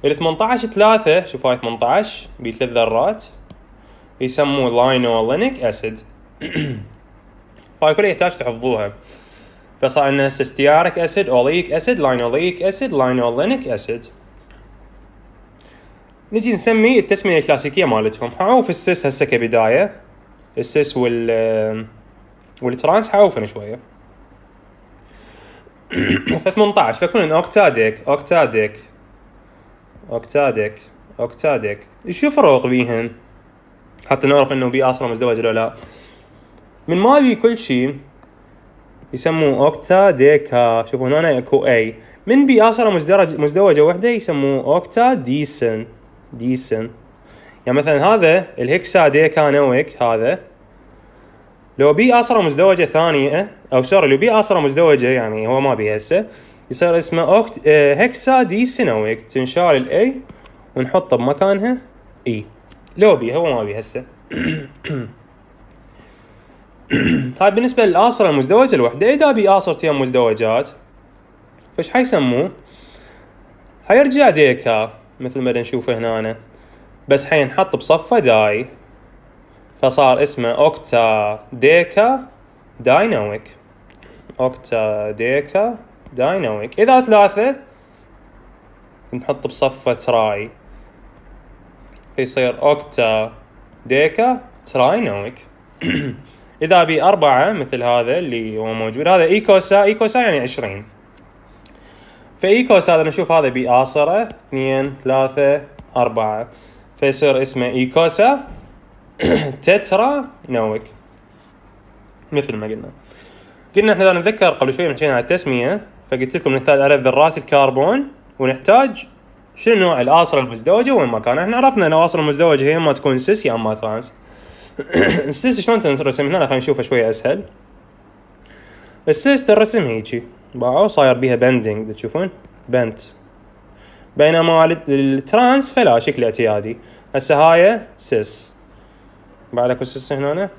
ال 18 3 شوف هاي 18 بي ثلاث ذرات يسموه linolenic acid هاي كلها يحتاج تحفظوها فصار عندنا stearic acid oleic acid linoleic acid linolenic acid نجي نسمي التسمية الكلاسيكية مالتهم حعوف ال cis هسه كبداية ال cis وال وال trans حعوفن شوية ف 18 فيكون octadec octadec octadec octadec. إيش يفرق بيهن؟ حتى نعرف إنه بي أصلا مزدوج ولا لا. من ما بي كل شيء يسموه octadeca شوفوا هنا اكو A من بي أصلا مزدوجة مزدوجة وحدة يسموه octadecen. decen يعني مثلا هذا ال hexadecanoic هذا لو بي اصرة مزدوجة ثانية أو sorry لو بي اصرة مزدوجة يعني هو ما بي هسه يصير اسمه oct آه hexadecenoic تنشال ال A ونحطه بمكانها E لو بي هو ما بي هسه. هاي بالنسبة للآصرة المزدوجة الوحدة إذا بي آصرتين مزدوجات فش حيسموه؟ حيرجع deca مثل ما نشوفه هنا بس حينحط بصفة di فصار اسمه octadeca dienoic octadecadienoic إذا ثلاثة نحط بصفة tri. يصير octadecatrienoic إذا بي أربعة مثل هذا اللي هو موجود. هذا eicosa. eicosa يعني عشرين. ف eicosa هذا نشوف هذا بي آصرة اثنين ثلاثة أربعة. فيصير اسمه eicosa. tetraenoic مثل ما قلنا. قلنا إحنا نتذكر قبل شوي حكينا على التسمية فقلت لكم نحتاج عدد ذرات الكربون ونحتاج شنو نوع الآصرة المزدوجة وين ما كان. إحنا عرفنا إن الآصرة المزدوجة هي اما تكون cis يا أما trans. ال cis شلون تنرسم هنا خلينا نشوفه شوية أسهل. ال cis ترسم هيجي. باعوا صاير بيها bending تشوفون. bent بينما ال trans فلا شكل اعتيادي. هسه هاي cis. بعد اكو cis هنا؟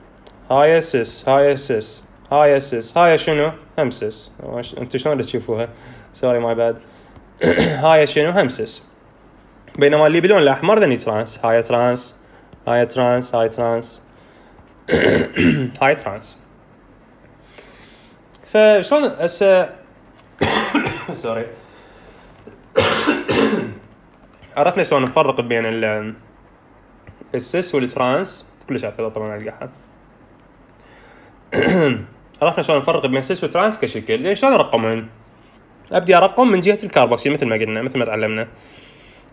هاي cis هاي cis هاي cis هاي شنو؟ هم cis. انتو شلون تشوفوها؟ sorry my bad. هاي شنو؟ هم cis. بينما اللي باللون الأحمر ذني trans. هاي trans هاي trans هاي trans. هاي trans. فشلون هسه sorry. عرفنا شلون نفرق بين ال السيس وال trans. كلش اعتذر طبعا على القحة عرفنا شلون نفرق بين cis والترانس كشكل. ليش شلون ارقمهن أبدي أرقم من جهة ال carboxy مثل ما قلنا مثل ما تعلمنا.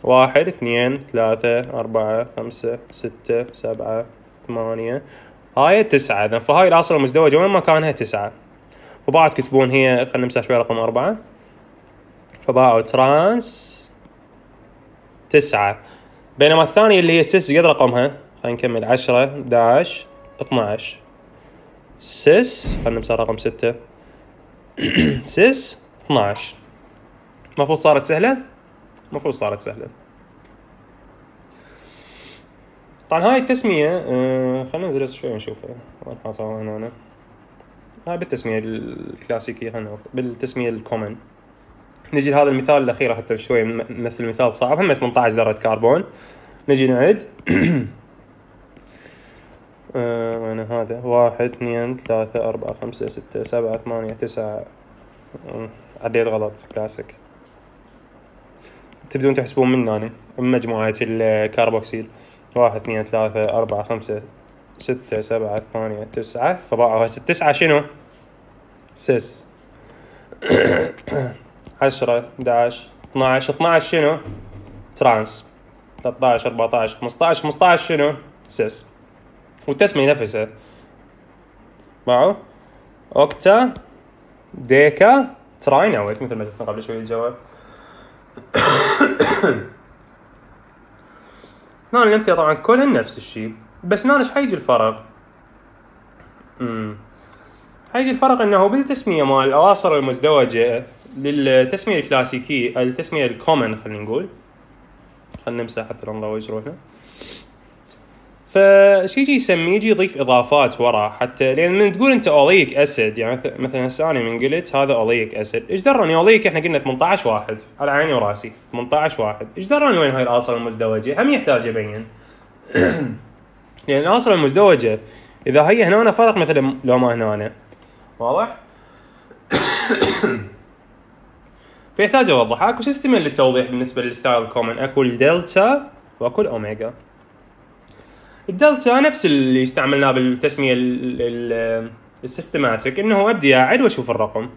واحد اثنين ثلاثة أربعة خمسة ستة سبعة ثمانية هاي تسعة. فهاي الآصرة المزدوجة وين مكانها تسعة. وبعد تكتبون هي خلينا نمسح شوي رقم أربعة. فباعوا trans تسعة. بينما الثانية اللي هي cis قد رقمها؟ خلينا نكمل. عشرة 11 12 cis خلينا نمسح رقم ستة. cis 12 المفروض صارت سهلة؟ المفروض صارت سهلة. طبعا هاي التسمية آه خلينا ننزل شوي نشوفها. وين حاطها هنا. أنا. هاي بالتسمية الكلاسيكية خلينا بالتسمية ال common نجي لهذا المثال الأخير حتى شوي نمثل مثال صعب. هم 18 ذره كربون. نجي نعد. آه وين هذا. واحد اثنين ثلاثة أربعة خمسة ستة سبعة ثمانية تسعة. عديت غلط. كلاسيك تبدون تحسبون من هنا مجموعة الكربوكسيل واحد اثنين ثلاثة أربعة خمسة ستة سبعة ثمانية تسعة. فباعوا هسه تسعة شنو؟ cis 10 11 12 12 شنو؟ trans. 13 14 15 15 شنو؟ cis. والتسمية نفسها معه octadecatrienoic مثل ما شفنا قبل شوي الجواب هنا الامثله طبعا كلهن نفس الشيء بس هنا إيش حيجي الفرق؟ امم حيجي الفرق انه بالتسميه مال الاواصر المزدوجه للتسميه الكلاسيكيه التسميه ال common خلينا نقول خلينا نمسح حتى نروج روحنا فشي يجي يسميه يجي يضيف إضافات ورا حتى لأن من تقول أنت oleic acid يعني مثلا هسه أنا من قلت هذا oleic acid إيش دراني أوليك؟ إحنا قلنا 18 واحد على عيني وراسي. 18 واحد. إيش دراني وين هاي الاواصر المزدوجة؟ هم يحتاج ابين لأن الاواصر المزدوجة إذا هي هنا فرق مثلا لو ما هنا واضح؟ فيحتاج اوضح أكو system ين للتوضيح بالنسبة لل style common أكو الدلتا وأكو الاوميجا الدلتا نفس اللي استعملناه بالتسمية ال systematic إنه أبدي اعد وأشوف الرقم.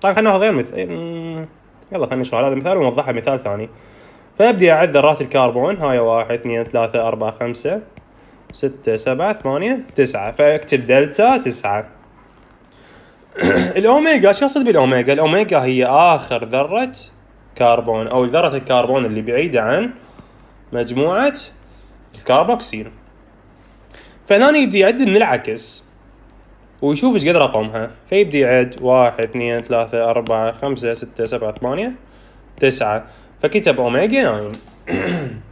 طبعا خلينا ناخذ غير مثال يلا خلينا نشرح. هذا مثال ونوضحها مثال ثاني. فأبدي أعد ذرات الكربون هاي واحد اثنين ثلاثة أربعة خمسة ستة سبعة ثمانية تسعة. فأكتب دلتا تسعة. الأوميجا شو اقصد بالأوميجا؟ الأوميجا هي آخر ذرة كربون أو ذرة الكربون اللي بعيدة عن مجموعة الكربوكسيل فهنا يبدي يعد من العكس ويشوف إيش قد رقمها فيبدي يعد واحد اثنين ثلاثة أربعة خمسة ستة سبعة ثمانية تسعة. فكتب omega nine.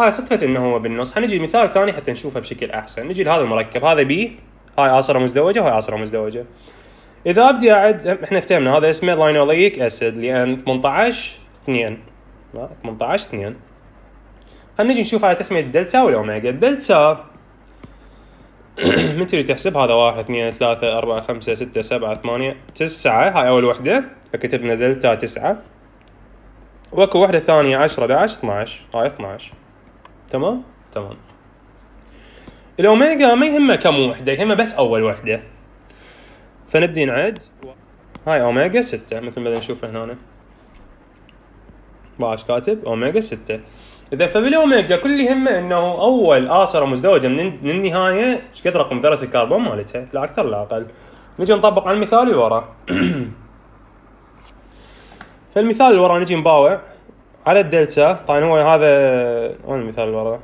هاي صدفة إنه هو بالنص. حنجي مثال ثاني حتى نشوفه بشكل أحسن. نجي لهذا المركب. هذا بي. هاي اصره مزدوجة وهاي اصره مزدوجة. إذا أبدي أعد إحنا فهمنا هذا اسمه linoleic acid. لأن 18 2 18 2 خلينا نجي نشوف على تسمية الدلتا والأوميجا. الدلتا من تريد تحسب؟ هذا واحد اثنين ثلاثة أربعة خمسة ستة سبعة ثمانية تسعة. هاي أول وحدة. فكتبنا دلتا تسعة. وأكو وحدة ثانية عشرة 11 12 هاي 12 تمام؟ تمام. الاوميجا ما يهمه كم وحدة يهمه بس أول وحدة. فنبدي نعد. هاي اوميجا ستة مثل ما نشوف هنا. باش كاتب اوميجا ستة. إذا فبالاوميجا كل اللي يهمه إنه أول اصره مزدوجة من, من النهاية إيش قد رقم ذره الكربون مالتها؟ لا أكثر لا أقل. نجي نطبق على المثال اللي ورا. فالمثال اللي ورا نجي نباوع. على الدلتا طبعا هو هذا وين المثال اللي ورا.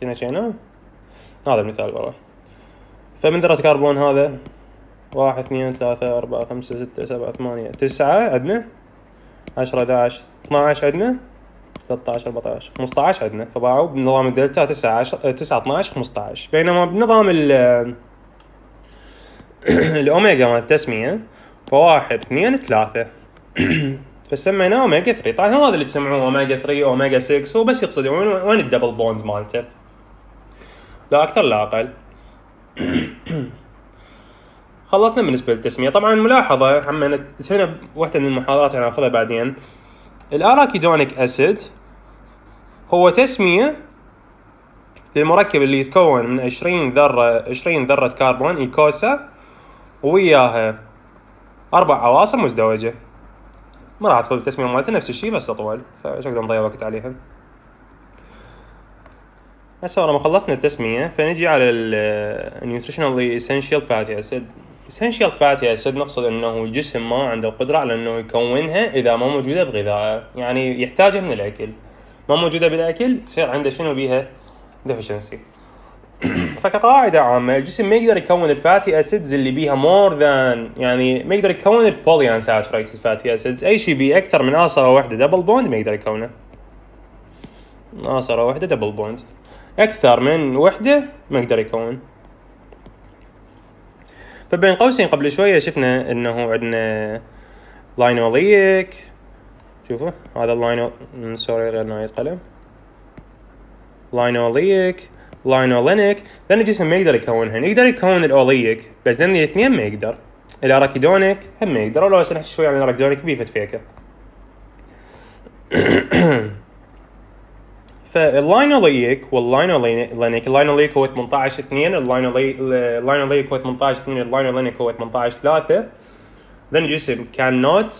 كنا شينا؟ هذا المثال ورا. فمن ذرة كربون هذا؟ واحد اثنين ثلاثة أربعة خمسة ستة سبعة ثمانية تسعة عندنا عشرة 11 12 عندنا 13 14 15 عندنا. فباوعوا بنظام الدلتا 9 10 9 12 15 بينما بنظام ال الأوميجا مال التسمية فواحد اثنين ثلاثة. فسميناه أوميجا 3 طبعا هذا اللي تسمعوه أوميجا 3 أوميجا 6 هو بس يقصد وين ال double bond مالته. لا أكثر لا أقل. خلصنا بالنسبة للتسمية. طبعا ملاحظة هم هنا واحدة من المحاضرات أنا اخذها بعدين. ال arachidonic acid هو تسمية للمركب اللي يتكون من 20 ذرة 20 ذرة كربون eicosa وياها أربع اواصر مزدوجة. ما راح أدخل التسمية مالته نفس الشيء بس أطول فايش أقدر نضيع وقت عليها. هسه لما خلصنا التسمية فنجي على ال nutritional essential fatty acid essential fatty acid نقصد إنه الجسم ما عنده القدره على إنه يكونها إذا ما موجودة بغذائه يعني يحتاجها من الأكل. ما موجودة بالأكل يصير عنده شنو بيها؟ deficiency فكقاعدة عامة الجسم ما يقدر يكون ال fatty acids اللي بيها more than يعني ما يقدر يكون ال polyunsaturated fatty acids أي شيء بيه أكثر من اصره واحدة double bond ما يقدر يكونه. اصره واحدة double bond أكثر من وحدة ما يقدر يكون. فبين قوسين قبل شوية شفنا إنه عندنا لاينوليك شوفوا هذا ال lino sorry غير نوعية قلم. linoleic linolenic لأن الجسم ما يقدر يكونهن يقدر يكون الاوليك بس لأن الاثنين ما يقدر. ال arachidonic هم ما يقدر. ولو هسه نحكي شوي عن ال arachidonic بيه فد فكره فاللاينوليك واللاينولينيك اللاينوليك هو 18 2 اللاينوليك هو 18 2 اللاينولينيك هو 18 3 ذن الجسم cannot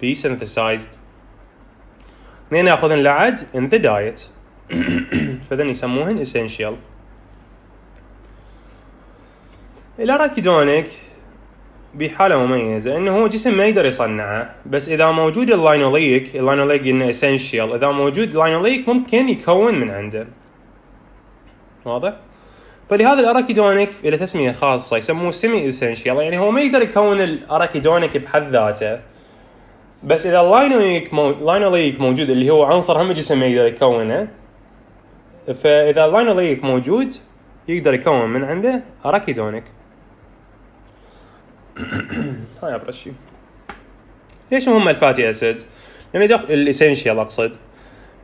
be synthesized. اثنين ياخذن لعد in the diet. فذن يسموهن essential. ال arachidonic بحالة مميزة إنه هو جسم ما يقدر يصنعه. بس إذا موجود ال linoleic ال linoleic إنه essential إذا موجود اللاينوليك ممكن يكون من عنده. واضح؟ فلهذا ال arachidonic له تسمية خاصة يسموه semi essential يعني هو ما يقدر يكون ال arachidonic بحد ذاته. بس إذا اللاينوليك مو... لاينوليك موجود اللي هو عنصر هم الجسم ما يقدر يكونه فإذا اللاينوليك موجود يقدر يكون من عنده arachidonic. هاي ابرز شيء ليش مهم ال fatty acid؟ لأن يدخل ال essential أقصد.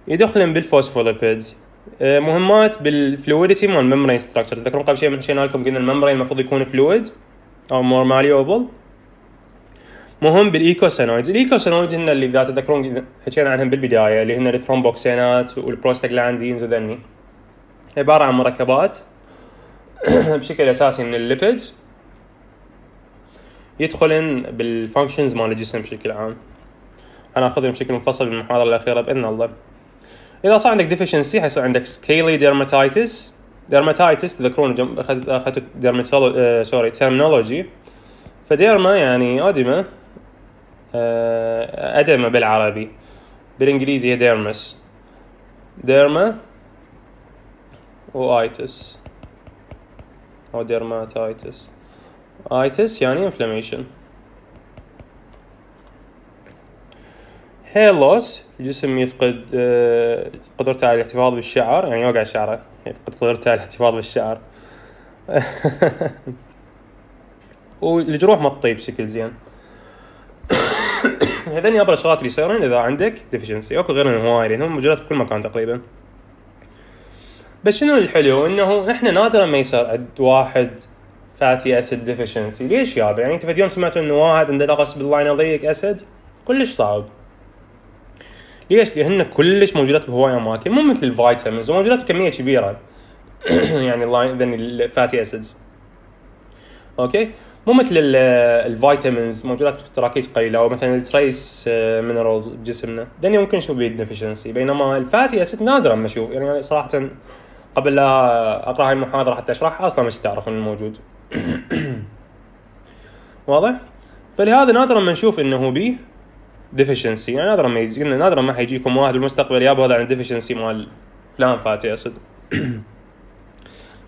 يدخلن بال phospholipids آه، مهمات بال fluidity مال ال membrane structure تذكرون قبل شيء من حكينا لكم قلنا ال membrane المفروض يكون fluid أو more malleable مهم بال eicosanoids ال eicosanoids هن اللي إذا تذكرون حكينا عنهم بالبداية اللي هن ال thromboxane ات وال prostaglandins وذني. عبارة عن مركبات. بشكل أساسي من ال lipids. يدخلن بال functions مال الجسم بشكل عام. أنا أخذهم بشكل مفصل بالمحاضره الأخيرة بإذن الله. إذا صار عندك deficiency حيصير عندك scaly dermatitis dermatitis تذكرون اخذت dermatology sorry terminology ف derma يعني أدمة آه، أدمة بالعربي. بالإنجليزي هي dermis derma و itis أو dermatitis itis يعني inflammation hair loss الجسم يفقد آه، قدرته على الاحتفاظ بالشعر. يعني يوقع شعره يفقد قدرته على الاحتفاظ بالشعر. والجروح ما تطيب بشكل زين. هذين ابرز الشغلات اللي يصيرون إذا عندك deficiency أكو غيرهم هواي لأنهم موجودات بكل مكان تقريبا. بس شنو الحلو؟ إنه إحنا نادرا ما يصير عند واحد fatty acid deficiency ليش يابا يعني أنت في يوم سمعت إنه واحد عنده نقص بال linoleic acid كلش صعب. ليش؟ لأن كلش موجودات بهواي أماكن مو مثل ال vitamins وموجودات بكمية كبيرة. يعني ال fatty acids okay؟ مو مثل ال vitamins موجودات بتراكيز قليلة أو مثلا ال trace minerals بجسمنا. لاني ممكن نشوف بيه deficiency بينما ال fatty acid نادرا ما أشوف. يعني صراحة قبل لا اقرا هاي المحاضرة حتى اشرحها أصلا ما تعرف إنه موجود. واضح؟ فلهذا نادرا ما نشوف إنه بيه deficiency يعني نادرا ما يجي نادرا ما حيجيكم واحد بالمستقبل يابا هذا عنده deficiency مال فلان fatty acid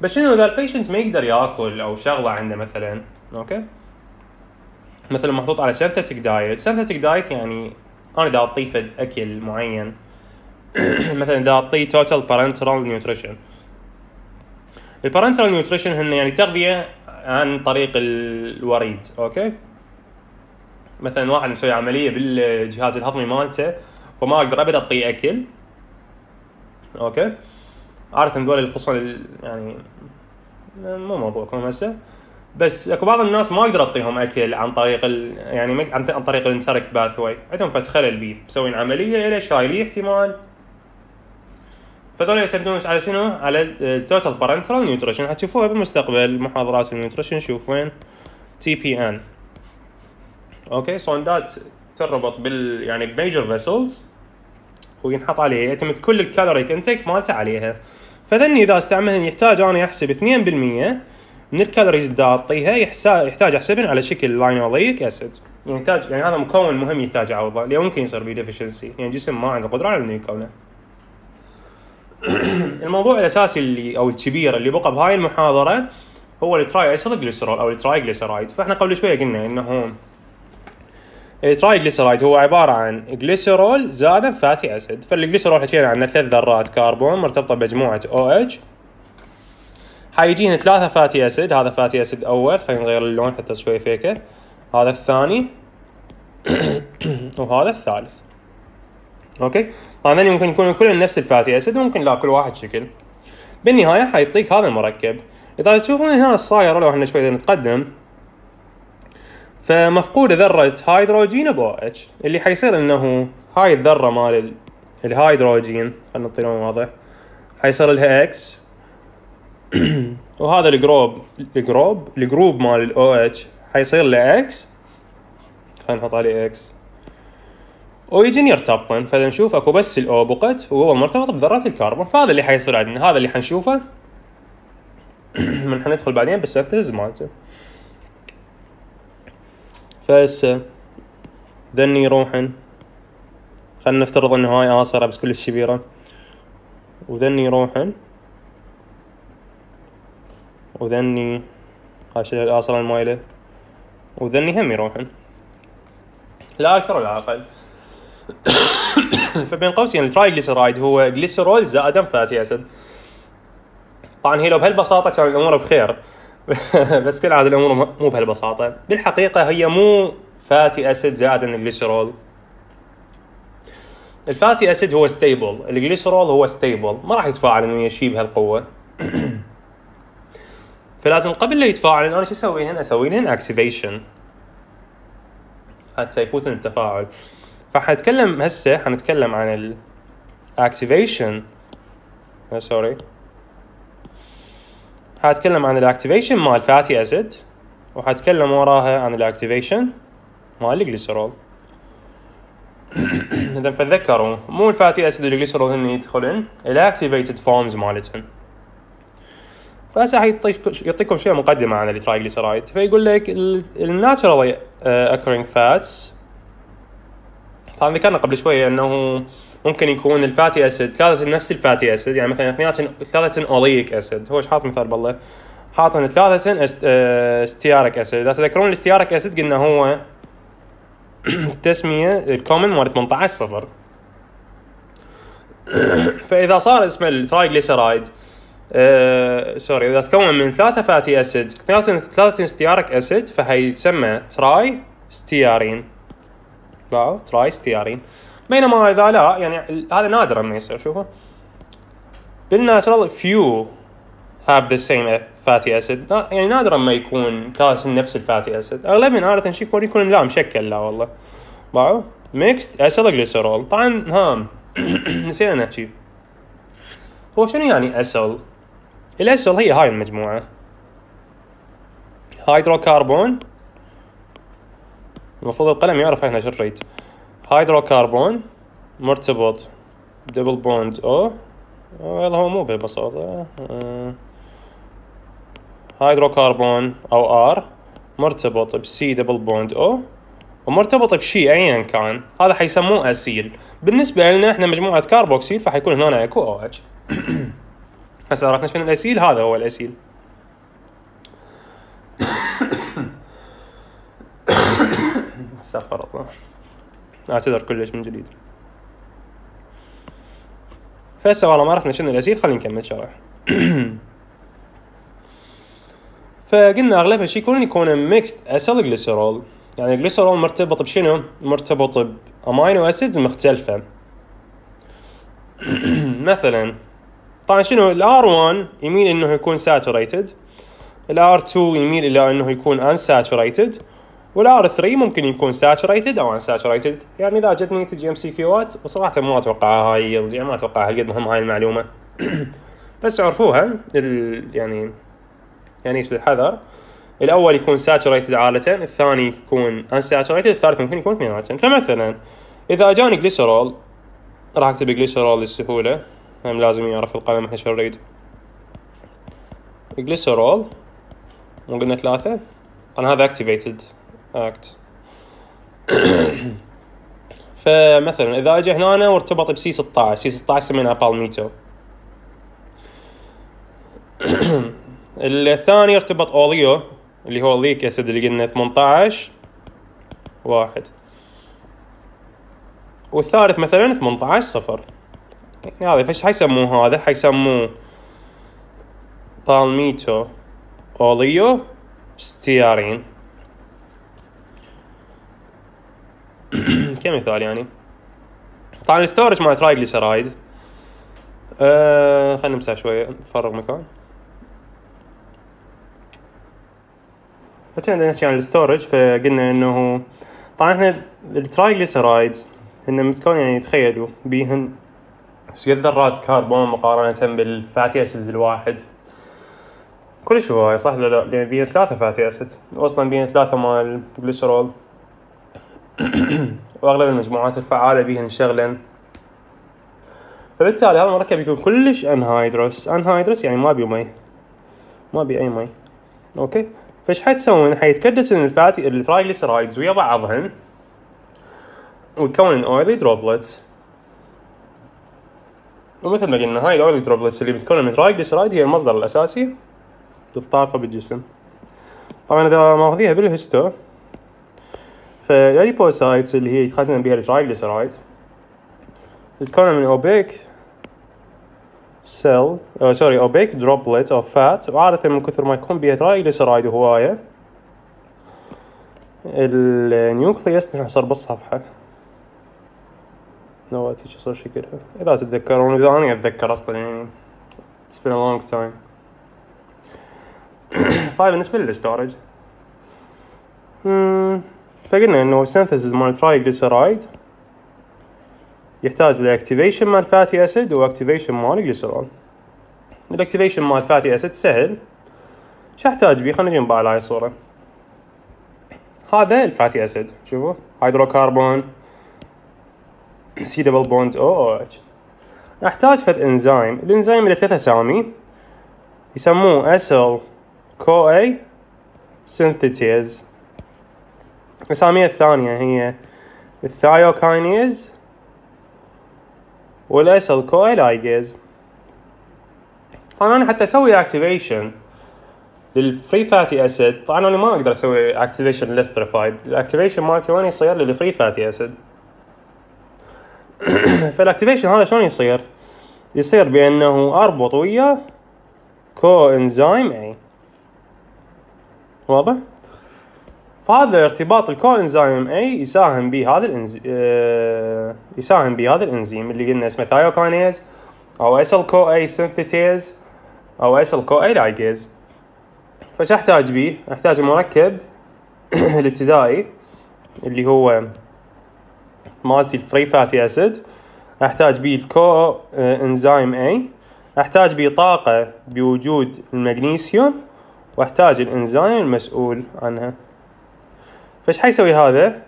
بس شنو إذا ال patient ما يقدر يأكل أو شغلة عنده مثلا okay؟ مثلا محطوط على synthetic diet synthetic diet يعني أنا دا أعطيه فد أكل معين مثلا دا أعطيه total parenteral nutrition ال parenteral nutrition هن يعني تغذية عن طريق الوريد okay؟ مثلا واحد مسوي عملية بالجهاز الهضمي مالته فما أقدر ابد اعطيه أكل. okay؟ عادة هذول خصوصا يعني مو موضوعكم هسه. بس أكو بعض الناس ما أقدر اعطيهم أكل عن طريق ال... يعني عن طريق ال enteric pathway عندهم فت خلل بيه مسوين عملية له شايليه احتمال. فذول يعتمدون على شنو؟ على ال total parenteral nutrition حتشوفوها بالمستقبل محاضرات ال nutrition شوف وين؟ TPN okay صوندات تربط بال يعني ب major vessels وينحط عليها. يعتمد كل ال calorie intake مالته عليها. فذني إذا استعمل يحتاج أنا احسب 2% من ال calories اللي أعطيها يحتاج احسبهم على شكل linoleic acid يحتاج يعني هذا مكون مهم يحتاج أعوضه لأن ممكن يصير به deficiency يعني الجسم ما عنده قدرة على إنه يكونه. الموضوع الأساسي اللي أو الكبير اللي بقى بهاي المحاضرة هو ال triacylglycerol أو ال triglyceride فإحنا قبل شوية قلنا إنه ال triglyceride هو عبارة عن جليسرول زائد fatty acid فالجليسرول حكينا عنه ثلاث ذرات كربون مرتبطة بمجموعة OH حيجينا ثلاثة fatty acid هذا fatty acid أول خلينا نغير اللون حتى شوي فيكه هذا الثاني وهذا الثالث. okay؟ طبعا ممكن يكونوا كلهم نفس ال fatty acid وممكن لا كل واحد شكل. بالنهاية حيعطيك هذا المركب. إذا تشوفون هنا الصاير لو إحنا شوي نتقدم. فمفقوده ذرة هيدروجين ب H اللي حيصير إنه هاي الذرة مال الهيدروجين خلينا نعطي لون واضح. حيصير لها X. وهذا ال group ال group ال group مال ال OH حيصير له X. خلينا نحط عليه X. ويجي يرتبطن فإذا نشوف أكو بس ال O بقت وهو مرتبط بذرات الكربون. فهذا اللي حيصير عندنا. هذا اللي حنشوفه. من حندخل بعدين بال synthesis مالته فهسه ذني يروحن. خلينا نفترض إنه هاي آصرة بس كلش كبيرة. وذني يروحن. وذني هاي الآصرة المايلة. وذني هم يروحن. لا أكثر ولا أقل. فبين قوسين ال triglyceride هو جليسرول زائد fatty acid طبعا هي لو بهالبساطة كان الأمور بخير. بس كل عاده الأمور مو بهالبساطة. بالحقيقة هي مو fatty acid زائد الجليسرول ال fatty acid هو stable الجليسرول هو stable ما راح يتفاعل إنه شيء بهالقوة. فلازم قبل لا يتفاعل أنا شو أسوي هنا؟ أسوي لهن activation حتى يفوتن التفاعل. فحنتكلم هسه حنتكلم عن ال activation. sorry حاتكلم عن ال activation مال fatty acid وحتكلم وراها عن ال activation مال الجليسرول اذا فتذكروا مو ال fatty acid والجليسرول هن يدخلن ال activated forms مالتهن. فهسه يعطيكم شوية مقدمة عن ال triglyceride فيقول لك ال naturally occurring fats طبعا ذكرنا قبل شوية أنه ممكن يكون ال fatty acid. ثلاثة نفس ال fatty acid يعني مثلا اثنيناتهم ثلاثة oleic acid. هو إيش حاط مثال بالله؟ حاطن ثلاثة stearic acid. اذا تذكرون ال stearic acid؟ قلنا هو التسمية ال common مال 18 صفر. فإذا صار اسمه ال triglyceride آه sorry إذا تكون من ثلاثة fatty acid ثلاثة ثلاثة stearic acid فهيسمى tristearin. باعوا tristearin بينما اذا لا يعني هذا نادرا ما يصير شوفوا. بال natural few have the same fatty acid. يعني نادرا ما يكون كاس نفس ال fatty acid أغلبهم عادة شي يكون يكون لا مشكل لا والله. باعوا mixed acyl glycerol طبعا ها نسينا نحكي. هو شنو يعني acyl؟ ال acyl هي هاي المجموعة. هيدروكربون المفروض القلم يعرف إحنا شو نريد. هيدروكربون مرتبط double bond O هذا هو مو ببساطة. آه. هيدروكربون أو R مرتبط ب C double bond O ومرتبط بشيء ايا كان. هذا حيسموه acyl. بالنسبة لنا إحنا مجموعة كاربوكسيل فحيكون هنا اكو OH هسه عرفنا شنو ال acyl؟ هذا هو ال acyl. استغفر الله أعتذر كلش من جديد. فهسه والله ما عرفنا شنو ال acyl خلينا نكمل شرح فقلنا أغلبها شي يكون يكون mixed acyl glycerol يعني الجليسرول مرتبط بشنو؟ مرتبط ب amino acids مختلفة. مثلا طبعا شنو؟ ال R 1 يميل إنه يكون saturated ال R 2 يميل إلى إنه يكون unsaturated. وال R 3 ممكن يكون saturated أو unsaturated. يعني إذا جتني تجي MCQ ات وصراحة ما أتوقع هاي يعني ما أتوقع هالقد مهم هاي المعلومة. بس عرفوها. يعني يعني الحذر الأول يكون ساتوريتد عادة الثاني يكون unsaturated الثالث ممكن يكون اثنيناتهم. فمثلا إذا اجاني جليسرول راح اكتب جليسرول للسهولة. هم لازم يعرف القلم إحنا شو نريد؟ جليسرول مو قلنا ثلاثة. طبعا هذا activated. Act. فمثلا إذا اجى هنا وارتبط ب C 16 C 16 سميناها palmito الثاني ارتبط oleo اللي هو oleic acid اللي قلنا 18 واحد. والثالث مثلا 18 صفر. يعني هذا فايش حيسموه هذا؟ حيسموه palmito oleo stearin. كمثال يعني؟ طبعا ال storage مال triglyceride أه خلينا نمسح شوية نفرغ مكان. فكنا نحكي عن ال storage فقلنا إنه طبعا إحنا ال triglycerides هن مسكون يعني تخيلوا بيهن. إيش قد ذرات كربون مقارنة بال fatty acids الواحد؟ كلش هواية صح ولا لا؟ لأن بيهن ثلاثة fatty acid. واصلا بيهن ثلاثة مال جليسرول واغلب المجموعات الفعالة بيهن شغلا. فبالتالي هذا المركب يكون كلش anhydrous. anhydrous يعني ما بيه مي. ما بيه أي مي. okay. فايش حتسوون؟ حيتكدس ال fatty ال triglycerides ويا بعضهن. ويكون oily droplets. ومثل ما قلنا هاي ال oily droplets اللي بتكون من ال triglyceride هي المصدر الأساسي. للطاقه بالجسم. طبعا إذا ماخذيها بال histo فال adipocytes اللي هي يتخزن بها ال triglyceride تتكون من opaque cell sorry opaque droplet of fat وعادة من كثر ما يكون بيها triglyceride هواية ال nucleus تنحصر بالصفحة. نوات هيك صار شكلها اذا تتذكرون اذا أنا أتذكر أصلا يعني it's been a long time. فبالنسبة لل storage فقلنا إنه synthesis triglyceride يحتاج ل activation مال fatty acid و activation مال glycerol ال activation مال fatty acid سهل. شو احتاج بيه خلينا نجي نبع على هاي الصورة هذا ال fatty acid شوفوا. هيدروكربون C double bond O OH احتاج فد انزيم الانزيم له ثلاث أسامي. يسموه acyl CoA synthetase الاسامي الثانية هي ال thiokinase وال acyl CoA ligase طبعا أنا حتى أسوي activation لل free fatty acid. طبعا أنا ما أقدر أسوي activation لل esterified ال activation مالتي وين يصير؟ لل free fatty acid. فال activation هذا شلون يصير؟ يصير بأنه أربط وياه coenzyme A واضح؟ فهذا ارتباط ال coenzyme A يساهم بهذا الانزيم آه يساهم بهذا الإنزيم اللي قلنا اسمه thiokinase أو acyl CoA synthetase أو acyl CoA ligase فش أحتاج بيه؟ أحتاج المركب الابتدائي اللي هو مالتي ال free fatty acid أحتاج بيه ال coenzyme A أحتاج بيه طاقة بوجود المغنيسيوم وأحتاج الإنزيم المسؤول عنها. فايش حيسوي هذا.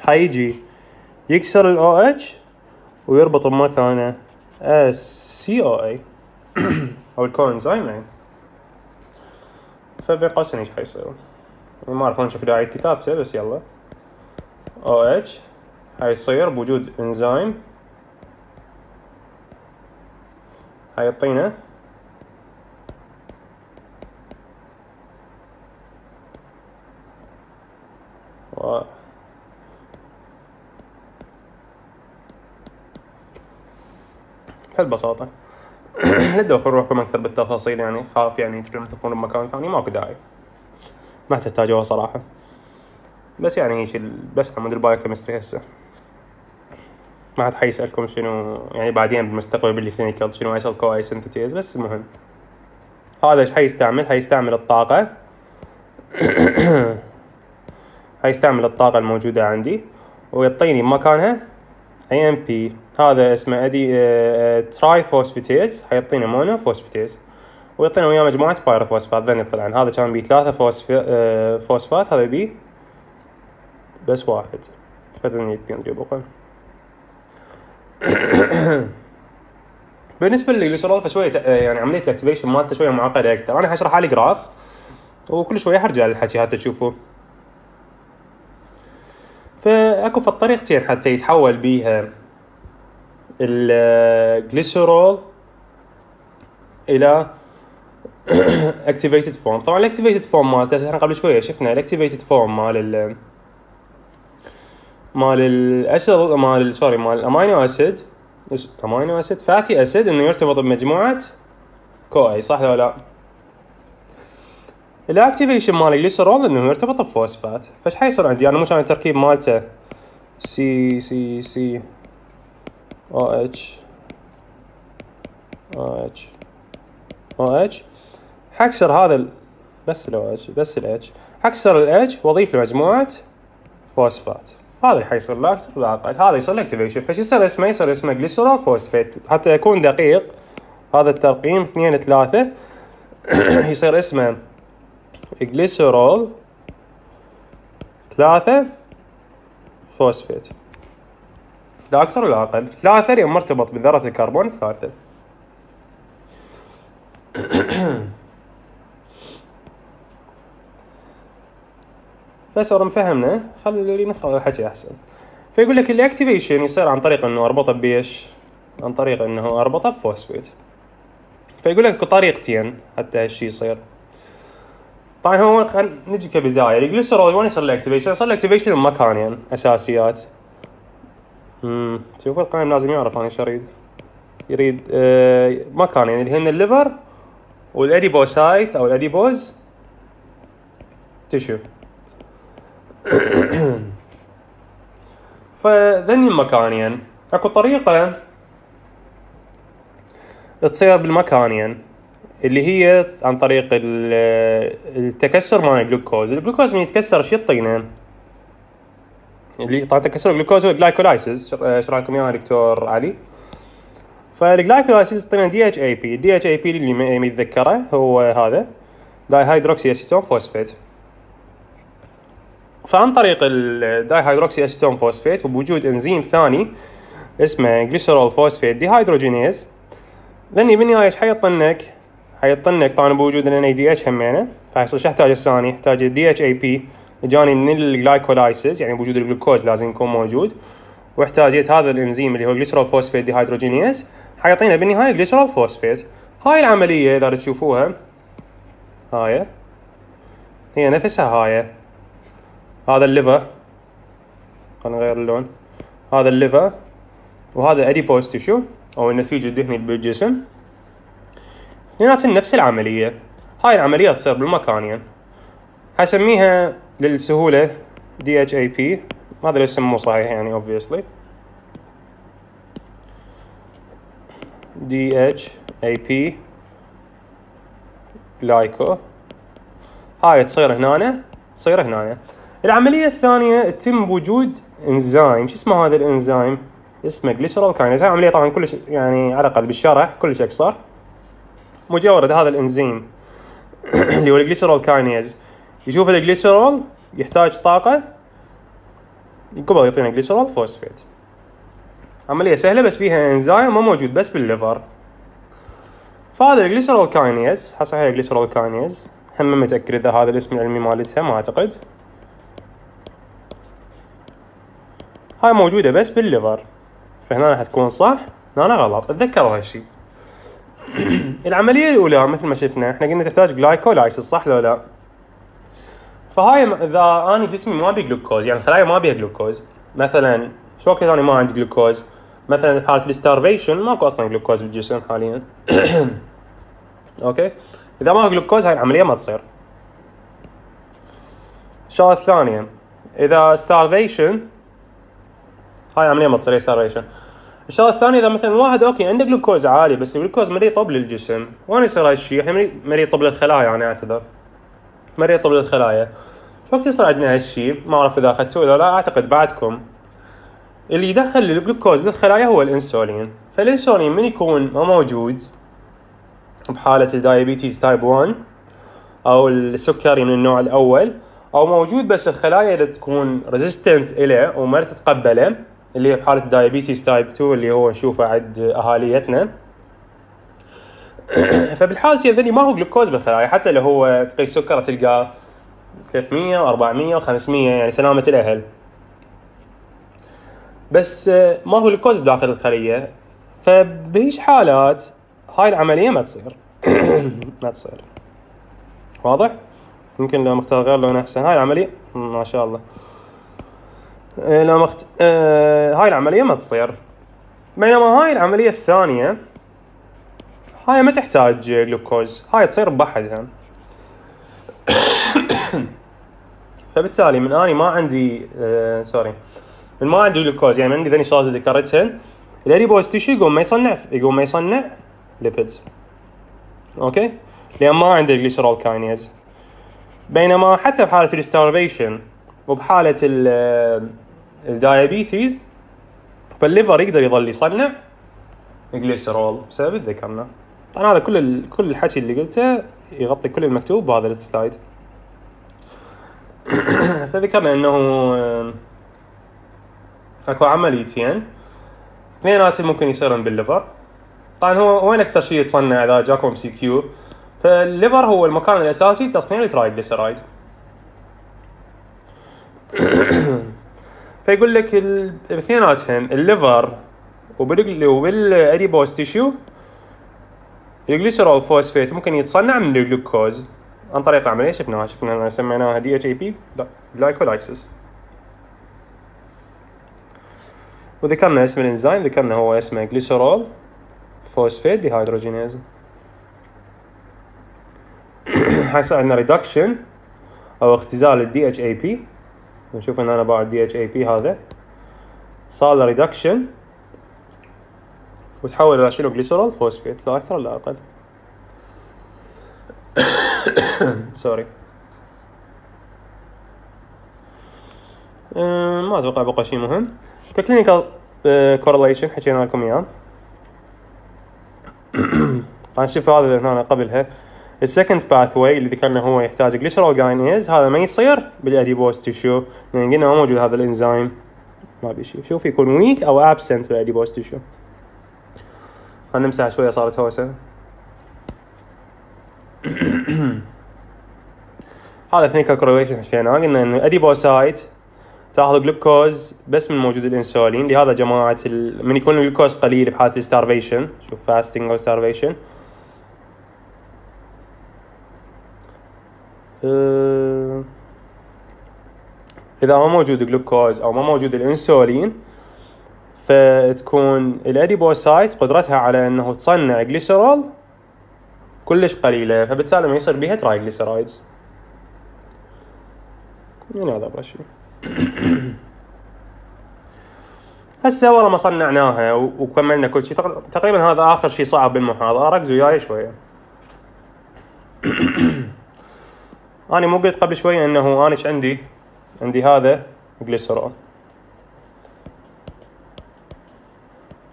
حيجي يكسر ال OH ويربط بمكانه CoA أو ال coenzyme A فبين قوسين إيش حيصير ما أعرف وين شكله أعيد كتابته بس يلا. اتش حيصير بوجود انزيم حيعطينا و بهالبساطة لا تدخل روحكم أكثر بالتفاصيل يعني خاف يعني تقدرون تكونوا بمكان ثاني ماكو داعي. ما تحتاجوها صراحة. بس يعني هيك بس على مود ال biochemistry هسه. ما حد حيسألكم شنو يعني بعدين بالمستقبل بال clinical شنو acyl CoA synthase بس المهم. هذا إيش؟ حيستعمل حيستعمل الطاقة. حيستعمل الطاقة الموجودة عندي. ويعطيني مكانها AMP هذا اسمه adenosine triphosphate حيعطينا monophosphate ويعطينا وياه مجموعة pyrophosphate ذني طلع هذا كان بيه ثلاثة فوسفات. هذا بيه بس واحد. فذني نجيبه بالنسبة للجليسرول فشويه يعني عملية ال activation مالته شوية معقدة أكثر. أنا حشرح على graph وكل شوية حرجع للحكي حتى تشوفوا فاكو في الطريقتين حتى يتحول بيها الجليسرول إلى activated form طبعا ال activated form مالته إحنا قبل شوية شفنا ال activated form مال ال مال ال acid مال sorry مال ال amino acid amino acid fatty acid إنه يرتبط بمجموعة CoA صح ولا لا؟ ال activation مال الجليسرول إنه يرتبط بفوسفات. فايش حيصير عندي؟ أنا مش التركيب مالته. سي سي سي أو اتش أو اتش أو اتش حكسر هذا ال... بس ال OH بس ال H حكسر ال H وأضيف له مجموعه فوسفات. هذا اللي حيصير لا أكثر ولا أقل. هذا يصير له activation فايش يصير اسمه؟ يصير اسمه glycerol phosphate حتى يكون دقيق. هذا الترقيم اثنين ثلاثة. يصير اسمه جليسرول ثلاثة. فوسفيت. لا أكثر ولا أقل. ثلاثة لأن مرتبط بذرة الكربون. الثالثة فصار مفهمنا خلي نقرأ الحكي أحسن. فيقول لك ال activation يصير عن طريق إنه أربطه بيش عن طريق إنه أربطه بفوسفيت. فيقول لك طريقتين حتى هالشي يصير. طبعا هو خل نجي كبدايه الجليسرول وين يصير ال activation؟ يصير ال activation بمكانين أساسيات. امم شوف القائم لازم يعرف أنا إيش أريد. يريد آه مكانين اللي هن ال liver وال adipocyte أو ال adipose tissue فذني المكانين أكو طريقة. تصير بالمكانين. اللي هي عن طريق التكسر مال الجلوكوز. الجلوكوز من يتكسر شو يعطينا اللي طبعا تكسر الجلوكوز هو ال glycolysis. إيش رايكم يا دكتور علي. فال glycolysis يعطينا DHAP ال DHAP اللي متذكره هو هذا. dihydroxyacetone phosphate. فعن طريق ال dihydroxyacetone phosphate وبوجود إنزيم ثاني اسمه glycerol phosphate dehydrogenase ذني بالنهاية إيش حيطنك؟ حيطنك طبعا بوجود NADH همينه فيصير شو يحتاج الثاني؟ يحتاج ال DHAP جاني من ال glycolysis يعني بوجود الجلوكوز لازم يكون موجود. واحتاجيت هذا الإنزيم اللي هو glycerol phosphate dehydrogenase حيعطينا بالنهاية glycerol phosphate هاي العملية إذا تشوفوها. هاي. هي نفسها هاي. هذا ال liver. خلينا نغير اللون. هذا ال liver. وهذا adipose tissue أو النسيج الدهني بالجسم. اثنيناتهم نفس العملية. هاي العملية تصير بالمكانين. حسميها للسهولة A B هذا الاسم مو صحيح يعني obviously. بي لايكو هاي تصير هنا تصير هنا العملية الثانية تتم بوجود إنزيم. شو اسمه هذا الإنزيم؟ اسمه جليسرول كاينز هاي عملية طبعا كلش يعني على الاقل بالشرح كلش أكثر. مجرد هذا الإنزيم اللي هو الجليسرول كاينيز. يشوف الجليسرول يحتاج طاقة قبل يعطينا جليسرول فوسفيت. عملية سهلة بس فيها إنزيم ما موجود بس بال liver. فهذا ال glycerol kinase. حصل هي ال glycerol kinase. هم متأكد إذا هذا الاسم العلمي مالتها ما أعتقد. هاي موجودة بس بال liver. فهنا حتكون صح هنا غلط. اتذكروا هالشي العملية الأولى مثل ما شفنا إحنا قلنا تحتاج glycolysis صح لو لا؟ فهاي إذا أنا جسمي ما بيه جلوكوز يعني الخلايا ما بيها جلوكوز مثلا شو وقت أنا ما عندي جلوكوز مثلا بحالة ال starvation ماكو أصلا جلوكوز بالجسم حاليا. okay؟ إذا ما جلوكوز هاي العملية ما تصير. الشغلة الثانية إذا starvation هاي عملية ما تصير starvation الشغلة الثانية إذا مثلا واحد okay عنده جلوكوز عالي بس الجلوكوز ما يطب للجسم وين يصير هالشيء؟ إحنا ما يطب للخلايا أنا أعتذر. ما يطب للخلايا. وقت يصير عندنا هالشيء ما أعرف إذا أخذتوه ولا لا أعتقد بعدكم. اللي يدخل الجلوكوز للخلايا هو الإنسولين. فالإنسولين من يكون ما موجود بحالة ال diabetes type 1 أو السكري من النوع الأول أو موجود بس الخلايا اللي تكون resistant له وما تتقبله اللي هي بحالة ال diabetes type 2 اللي هو نشوفه عند أهاليتنا. فبالحالة هذني ما هو جلوكوز بالخلايا حتى لو هو تقيس سكر تلقاه 300 و400 و500 يعني سلامة الأهل. بس ما هو جلوكوز بداخل الخلية. فبهيج حالات هاي العملية ما تصير. ما تصير. واضح؟ يمكن لو مختار غير لون أحسن. هاي العملية. ما شاء الله. آه، لو مخت... آه هاي العملية ما تصير. بينما هاي العملية الثانية هاي ما تحتاج جلوكوز هاي تصير بحدها. فبالتالي من آني ما عندي آه سوري. من ما عندي جلوكوز يعني من عندي ذني الشغلات اللي ذكرتهن ال adipose tissue يقوم ما يصنع؟ يقوم ما يصنع lipids okay؟ لأن ما عنده ال glycerol kinase بينما حتى بحالة ال starvation وبحالة ال diabetes فال liver يقدر يظل يصنع. جليسرول بسبب ذكرنا طبعا هذا كل. كل الحكي اللي قلته يغطي كل المكتوب بهذا ال slide. فذكرنا إنه أكو عمليتين اثنيناتهم ممكن يصيرون بال liver. طبعا هو وين أكثر شيء يتصنع إذا جاكم MCQ؟ فال liver هو المكان الأساسي لتصنيع ال triglyceride فيقول لك الاثنيناتهم ال liver وبال adipose tissue ال glycerol phosphate ممكن يتصنع من الجلوكوز. عن طريق عمليه شفناها؟ شفنا سميناها DHAP glycolysis وذكرنا اسم الإنزيم ذكرنا هو اسمه glycerol phosphate dehydrogenase حيصير عندنا reduction أو اختزال ال DHAP نشوف ان أنا بعد DHAP هذا صار له reduction وتحول إلى شنو؟ glycerol phosphate لا أكثر لا أقل. sorry ما أتوقع بقى شيء مهم. clinical correlation أه، حكينا لكم إياه. طبعا شوف هذا هنا قبلها. ال second pathway اللي ذكرنا هو يحتاج glycerol kinase هذا ما يصير بال adipose tissue لأن قلنا ما موجود هذا الإنزيم. ما بي شيء. شوف يكون weak أو absent بال adipose tissue هنمسح شوية صارت هوسة. هذا clinical correlation حكينا قلنا انه adipocyte تأخذ جلوكوز بس من موجود الإنسولين. لهذا جماعة. من يكون الجلوكوز قليل بحالة ال starvation شوف fasting أو starvation إذا ما موجود جلوكوز أو ما موجود الإنسولين فتكون ال adipocyte قدرتها على إنه تصنع جليسرول كلش قليلة فبالتالي ما يصير بيها triglycerides يعني هذا شيء. هسه والله ما صنعناها وكملنا كل شيء. تقريبا هذا آخر شيء صعب بالمحاضرة. ركزوا وياي شوية. أنا مو قلت قبل شوية إنه أنا إيش عندي؟ عندي هذا glycerol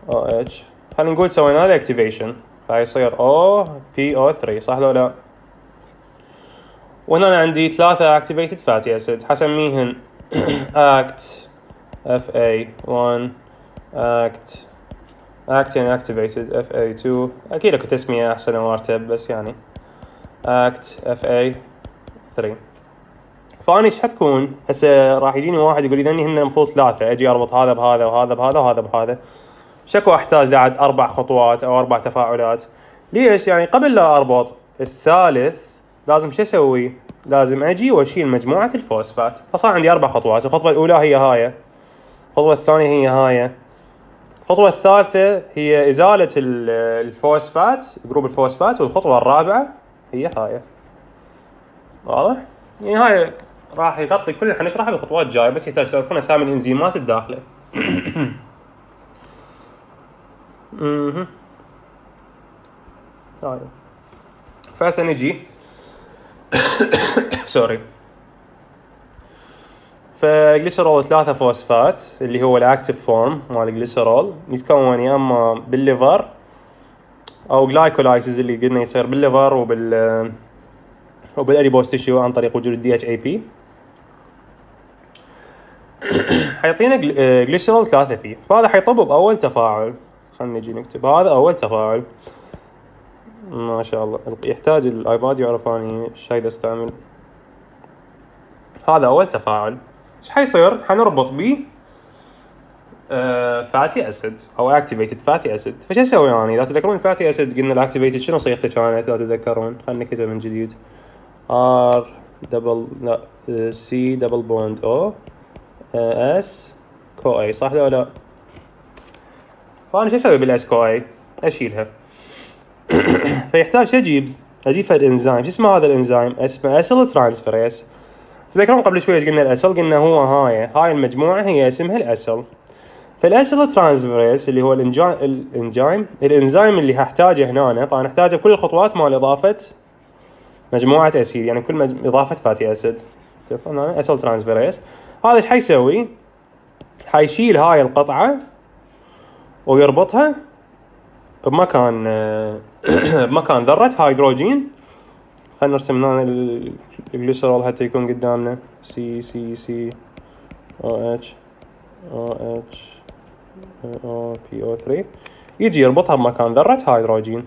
OH خلينا نقول سوينا له activation فيصير OPO 3 صح لو لا؟ وهنا عندي ثلاثة activated fatty acid حسميهن act FA1 act act يعني activated FA2 أكيد أكو تسمية أحسن وأرتب بس يعني. Act FA3 فآني إيش حتكون هسه راح يجيني واحد يقول إني هن المفروض ثلاثة أجي أربط هذا بهذا وهذا بهذا وهذا بهذا. شكو أحتاج بعد أربع خطوات أو أربع تفاعلات. ليش؟ يعني قبل لا أربط الثالث لازم شو أسوي؟ لازم أجي وأشيل مجموعة الفوسفات. فصار عندي أربع خطوات الخطوة الأولى هي هاي الخطوة الثانية هي هاي. الخطوة الثالثة هي إزالة ال phosphate group الفوسفات والخطوة الرابعة هي هاي. واضح؟ يعني هاي راح يغطي كل اللي حنشرحه بالخطوات الجاية بس يحتاج تعرفون أسامي الإنزيمات الداخلة. أها فهسه نجي sorry ف glycerol ثلاثة فوسفات اللي هو ال active form مال الجليسرول يتكون يا إما بال liver أو glycolysis اللي قلنا يصير بال liver وبال وبال adipose tissue عن طريق وجود ال DHAP حيعطينا جليسرول 3 P فهذا حيطب بأول تفاعل. خلينا نجي نكتب. هذا أول تفاعل. ما شاء الله. يحتاج ال iPad يعرف اني إيش أستعمل. هذا أول تفاعل. إيش حيصير؟ حنربط ب fatty acid أو activated fatty acid فش أسوي أنا؟ إذا تذكرون ال fatty acid قلنا ال activated شنو صيغته كانت؟ اذا تتذكرون. خلينا نكتبها من جديد. R دبل لا سي دبل بوند أو اس كو صح ولا لا؟ فانا شو أسوي بالاس كو اي؟ أشيلها فيحتاج أجيب أجيب فد انزيم شو اسمه هذا الانزيم؟ اسمه اسيل ترانسفيريز تذكرون قبل شوي إيش قلنا الاسل قلنا هو هاي هاي المجموعة هي اسمها الاسل فالاسل ترانسفيريز اللي هو الإنجايم الإنزيم اللي هحتاجه هنا طبعا احتاجه بكل الخطوات مال إضافة مجموعة acid يعني كل مج... إضافة fatty acid. تشوفون acyl transferase هذا إيش حيسوي؟ حيشيل هاي القطعة ويربطها بمكان بمكان ذرة هيدروجين. خلينا نرسم هنا الجليسرول حتى يكون قدامنا. سي سي سي أو اتش أو اتش أو بي أو 3 يجي يربطها بمكان ذرة هيدروجين.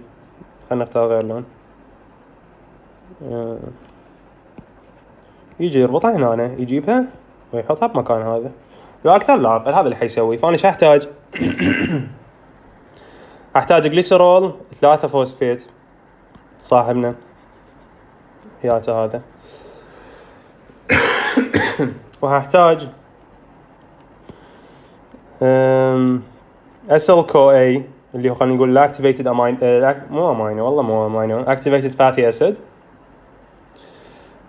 خلينا نختار غير لون. آه. يجي يربطها هنا يجيبها ويحطها بمكان هذا. لا أكثر لا هذا اللي حيسوي. فانا إيش أحتاج؟ أحتاج جليسرول ثلاثة فوسفيت صاحبنا. ياته هذا. وهحتاج acyl CoA اللي هو خلينا نقول activated amine مو امينو والله مو amino activated fatty acid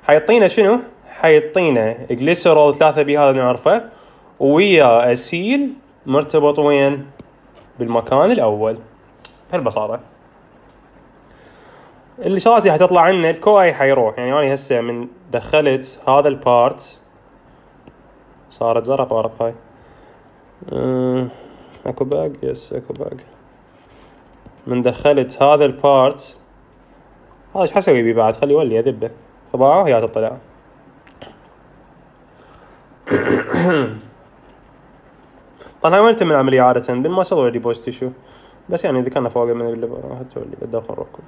حيعطينا شنو؟ حيعطينا جليسرول 3 P هذا نعرفه. ويا acyl مرتبط وين؟ بالمكان الأول. بهالبساطة. الاشارات اللي حتطلع عنا ال CoA حيروح. يعني أنا هسه من دخلت هذا البارت. صارت زرق ورق هاي أكو باق يس أكو باق من دخلت هذا البارت. هذا إيش حسوي بيه بعد؟ خلي يولي اذبه فضاعه وهي تطلع طبعا وين تم العملية عادة بالماسل ولا ديبوز تيشو بس يعني إذا كان فوق من الليفر راح تولي بالداخل الركب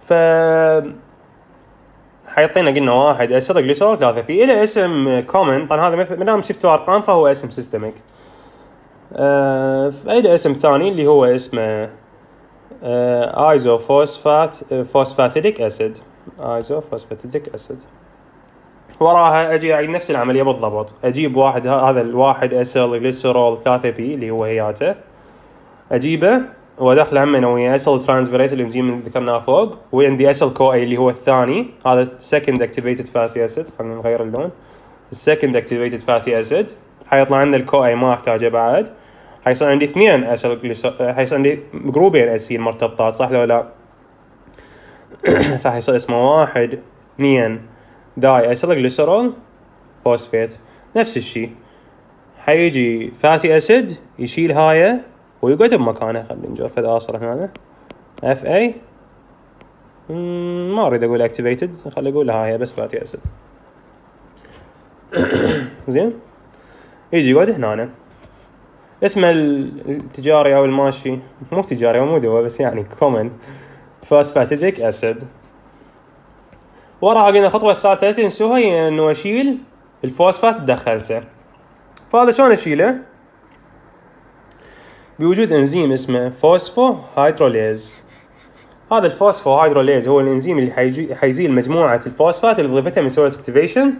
ف حيعطينا قلنا واحد acyl glycerol 3 P إله اسم common طبعا هذا ما دام شفتوا ارقام فهو اسم systemic آه اسم ثاني اللي هو اسمه آه lysophosphate phosphatidic acid. lysophosphatidic acid. وراها أجي اعيد نفس العملية بالضبط. أجيب واحد هذا الواحد acyl glycerol 3 P اللي هو هياته. أجيبه وادخل هم أنا وياه acyl transferase الإنزيم اللي ذكرناه فوق. وعندي acyl CoA اللي هو الثاني. هذا second activated fatty acid خلينا نغير اللون. ال second activated fatty acid حيطلع عندنا ال CoA ما أحتاجه بعد. حيصير عندي اثنين acyl حيصير عندي جروبين acyl مرتبطات صح لو لا فحيصير اسمه واحد اثنين diacyl glycerol phosphate نفس الشيء حيجي fatty acid يشيل هاي ويقعد بمكانه خلينا نجرب فد اصر هنا FA ما اريد أقول activated خلي أقول هاي بس fatty acid زين يجي يقعد هنا اسمه التجاري أو الماشي مو تجاري مو دواء بس يعني common phosphatidic acid وراها قلنا الخطوه الثالثة تنسوها هي إنه أشيل الفوسفات دخلته. فهذا شلون أشيله؟ بوجود إنزيم اسمه phosphohydrolase هذا ال phosphohydrolase هو الإنزيم اللي حيجي حيزيل مجموعة الفوسفات اللي ضيفتها من سوية activation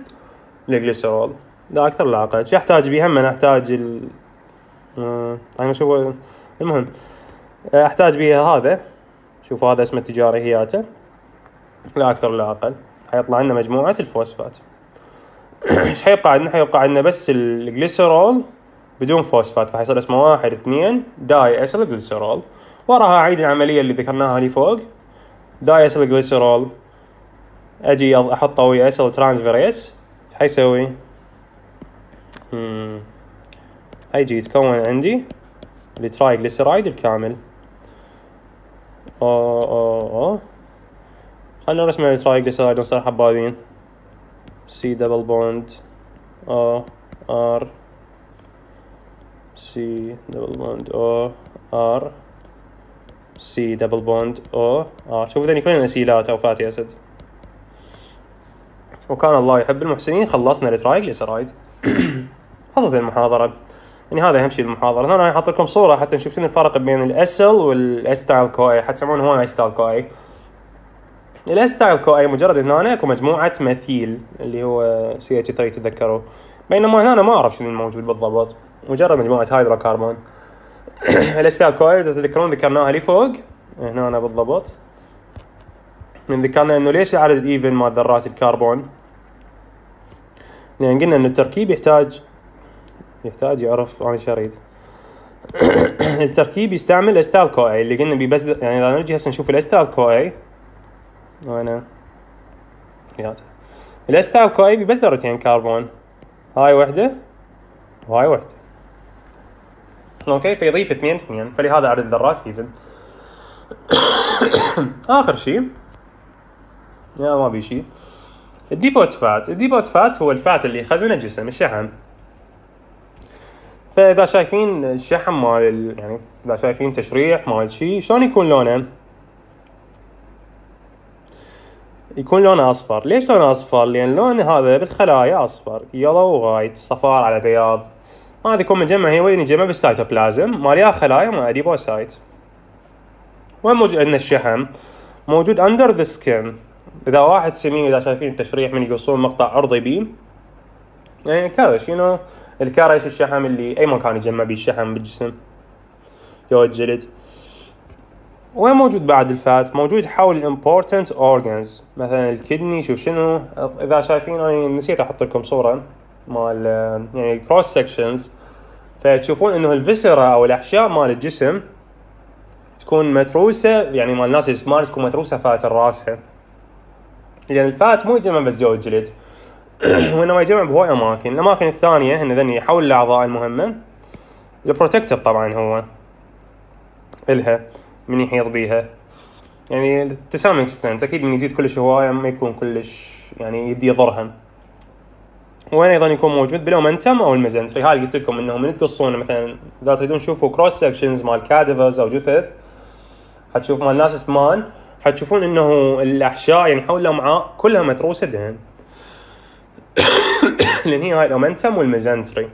لل glycerol لا أكثر لا أقل. شو أحتاج بيه هم احتاج آه... أنا شوف المهم أحتاج بيه هذا. شوف هذا اسمه التجاري هياته. لا أكثر لا أقل. حيطلع لنا مجموعة الفوسفات. إيش حيبقى عندنا؟ حيبقى عندنا بس الجليسرول بدون فوسفات. فحيصير اسمه واحد اثنين. diacyl glycerol وراها اعيد العملية اللي ذكرناها لي فوق. diacyl glycerol أجي أحطه ويا acyl transferase حيسوي؟ هيجي يتكون عندي ال triglyceride الكامل. O O O. خلنا نرسم ال triglyceride ونصير حبابين C double bond O R C double bond O R C double bond O R شوفوا ذني كلهم اسيلات أو fatty acid وكان الله يحب المحسنين خلصنا ال triglyceride خلصت المحاضرة. يعني هذا أهم شيء بالمحاضرة أنا حاط لكم صورة حتى نشوف شنو الفرق بين ال acyl وال acetyl CoA حتسمعون هون acetyl CoA ال acetyl CoA مجرد هنا اكو مجموعة methyl اللي هو CH 3 تذكروا بينما هنا ما أعرف شنو الموجود بالضبط. مجرد مجموعة هيدروكربون. ال acetyl CoA تذكرون ذكرناها لي فوق. هنا أنا بالضبط. من ذكرنا إنه ليش عدد even مال ذرات الكربون؟ لأن قلنا إنه التركيب يحتاج يحتاج يعرف أنا شريد التركيب يستعمل acetyl CoA اللي قلنا بي بس يعني إذا نرجع هسه نشوف ال acetyl CoA وأنا ال acetyl CoA بس ذرتين كربون هاي وحدة وهاي وحدة. أوكي فيضيف اثنين اثنين. فلهذا عدد الذرات even آخر شيء. يا ما بي شيء. ال depot fat. ال depot fat هو ال fat اللي يخزنه الجسم الشحم. فإذا شايفين الشحم مال يعني إذا شايفين تشريح مال شيء شلون يكون لونه؟ يكون لونه أصفر. ليش لونه أصفر؟ لأن لون هذا بالخلايا أصفر. yellow white صفار على بياض. هذا يكون مجمع هي وين يجمع بالسيتوبلازم مال يا خلايا مال adipocyte وين موجود عندنا الشحم موجود under the skin إذا واحد سمين إذا شايفين التشريح من يقصون مقطع عرضي بيه. يعني كرش يو الكرش الشحم اللي أي مكان يجمع بيه الشحم بالجسم؟ يو الجلد وين موجود بعد ال fat؟ موجود حول ال important organs مثلا ال kidney شوف شنو. إذا شايفين أنا نسيت أحط لكم صورة مال يعني cross sections فتشوفون إنه ال viscera أو الأحشاء مال الجسم تكون متروسة يعني مال الناس ال smart تكون متروسة fat راسها لأن ال fat مو يجمع بس جو الجلد. وانما يجمع بهواي اماكن الأماكن الثانية هن ذني حول الأعضاء المهمة. ال protector طبعا هو إلها من يحيط بيها. يعني to some extent أكيد من يزيد كلش هوايه ما يكون كلش يعني يبدي يضرها. وين أيضا يكون موجود؟ بال omentum أو ال mesentery هاي قلت لكم انه من تقصون مثلا إذا تريدون تشوفوا cross sections مال cadavers أو جثث حتشوف مال ناس سمان حتشوفون إنه الأحشاء يعني حول الامعاء كلها متروسه دهن لأن هي هاي ال omentum وال mesentery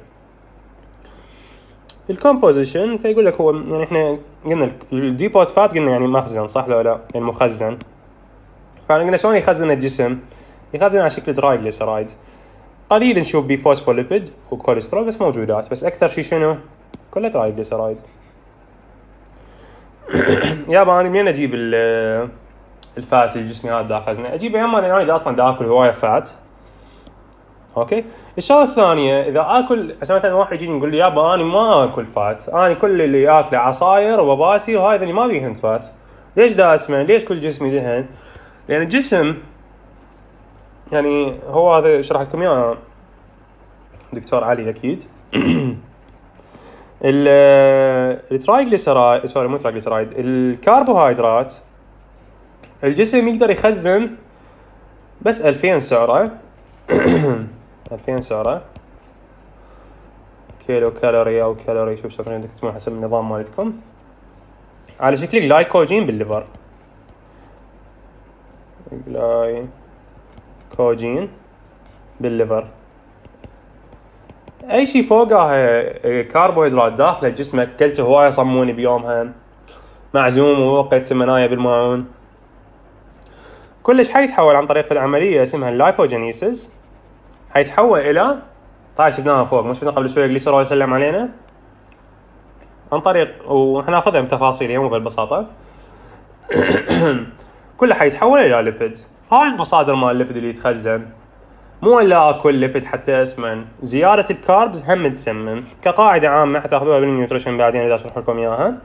ال composition فيقول لك هو يعني إحنا قلنا ال depot fat قلنا يعني مخزن صح لو لا؟ يعني مخزن. فقلنا شلون يخزن الجسم؟ يخزن على شكل triglyceride قليل نشوف بيه phospholipid و cholesterol بس موجودات بس أكثر شيء شنو؟ كله triglyceride يابا أنا منين أجيب ال fat اللي جسمي هذا دا خزنه أجيبه يا اما أنا إذا أصلا دا اكل هواية fat okay؟ الشغلة الثانية إذا آكل مثلا واحد يجيني يقول لي يابا أنا ما آكل فات أنا كل اللي آكله عصاير وبباسي وهاي ما بيهن fat. ليش دا اسمن ليش كل جسمي دهن لأن الجسم يعني هو هذا شرح لكم إياه دكتور علي أكيد. ال triglyceride sorry مو triglyceride الكربوهيدرات الجسم يقدر يخزن بس 2000 سعرة. 2000 سعرة. كيلو كالوري أو كالوري شوف شلون بدك تسمون حسب النظام مالتكم. على شكل جلايكوجين بالليفر. جلايكوجين بالليفر. أي شيء فوقها كربوهيدرات داخله جسمك كلته هواية صموني بيومها. معزوم ووقت منايا بالماعون. كلش حيتحول عن طريق العملية اسمها اللايبوجينيسيس حيتحول إلى طيب شفناها فوق مش شفنا قبل شوية جليسرول يسلم علينا؟ عن طريق وحناخذها بتفاصيل مو بالبساطة. كله حيتحول إلى lipid. هاي المصادر مال ال lipid اللي يتخزن. مو إلا اكل lipid حتى اسمن. زياده ال carbs هم تسمن كقاعدة عامة حتاخذوها بال nutrition بعدين إذا أشرح لكم إياها.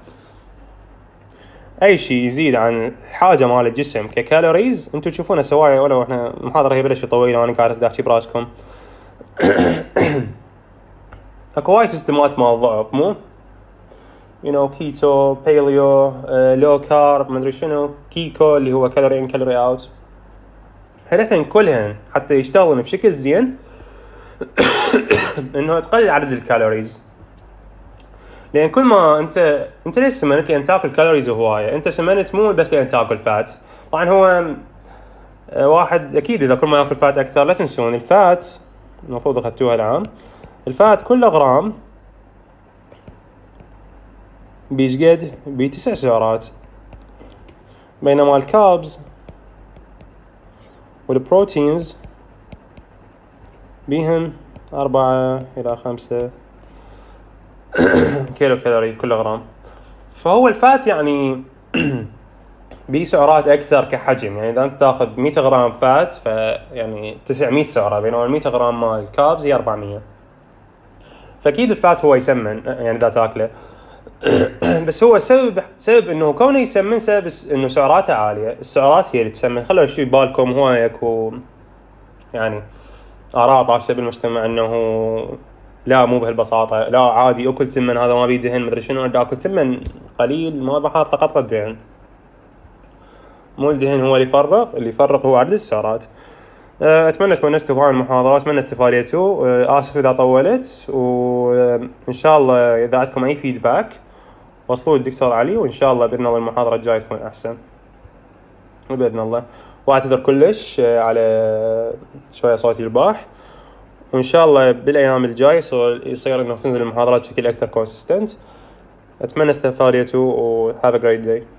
أي شيء يزيد عن الحاجة مال الجسم ك calories أنتم تشوفونه سوايا ولو إحنا المحاضره هي بلش طويله وأنا قاعد احكي براسكم. أكو وايد سيستمات مال ضعف مو؟ يو نو كيتو باليو لو كارب مدري شنو كيكو اللي هو كالوري ان كالوري اوت هذين كلهن حتى يشتغلون بشكل زين إنه تقلل عدد الكالوريز. لأن كل ما انت أنت ليش سمنت لأن تأكل كالوريز هواية؟ أنت سمنت مو بس لأن تأكل فات طبعا هو آه، واحد أكيد إذا كل ما يأكل fat أكثر لا تنسون ال fat المفروض أخذتوها العام ال fat كله غرام بيش قد؟ بتسع سعرات. بينما ال carbs وال proteins بيهن أربعة إلى خمسة كيلو كالوري كل غرام. فهو ال fat يعني بيه سعرات أكثر كحجم. يعني إذا أنت تاخذ 100 غرام فات فيعني 900 سعرة بينما ال 100 غرام مال الكابز هي 400 فأكيد الفات هو يسمن يعني إذا تاكله. بس هو سبب سبب إنه كونه يسمن سبب إنه سعراته عالية. السعرات هي اللي تسمن. خلوا شيء بالكم هواي اكو يعني آراء طاشة بالمجتمع إنه لا مو بهالبساطة. لا عادي أكل سمن هذا ما بيدهن مدري شنو. أكل سمن قليل ما بحاط قطره دهن. مو الدهن هو اللي يفرق اللي يفرق هو عدد السعرات. أه، أتمنى تونستوا بهاي المحاضرة أتمنى استفاديتوا أه، آسف إذا طولت وان شاء الله إذا عندكم أي feedback وصلوا الدكتور علي وإن شاء الله بإذن الله المحاضرة الجاية تكون أحسن. بإذن الله. وأعتذر كلش أه، على شوية صوتي المبحوح. وإن شاء الله بالأيام الجاية يصير يصير انه تنزل المحاضرات بشكل أكثر consistent أتمنى استفاديتوا و have a great day.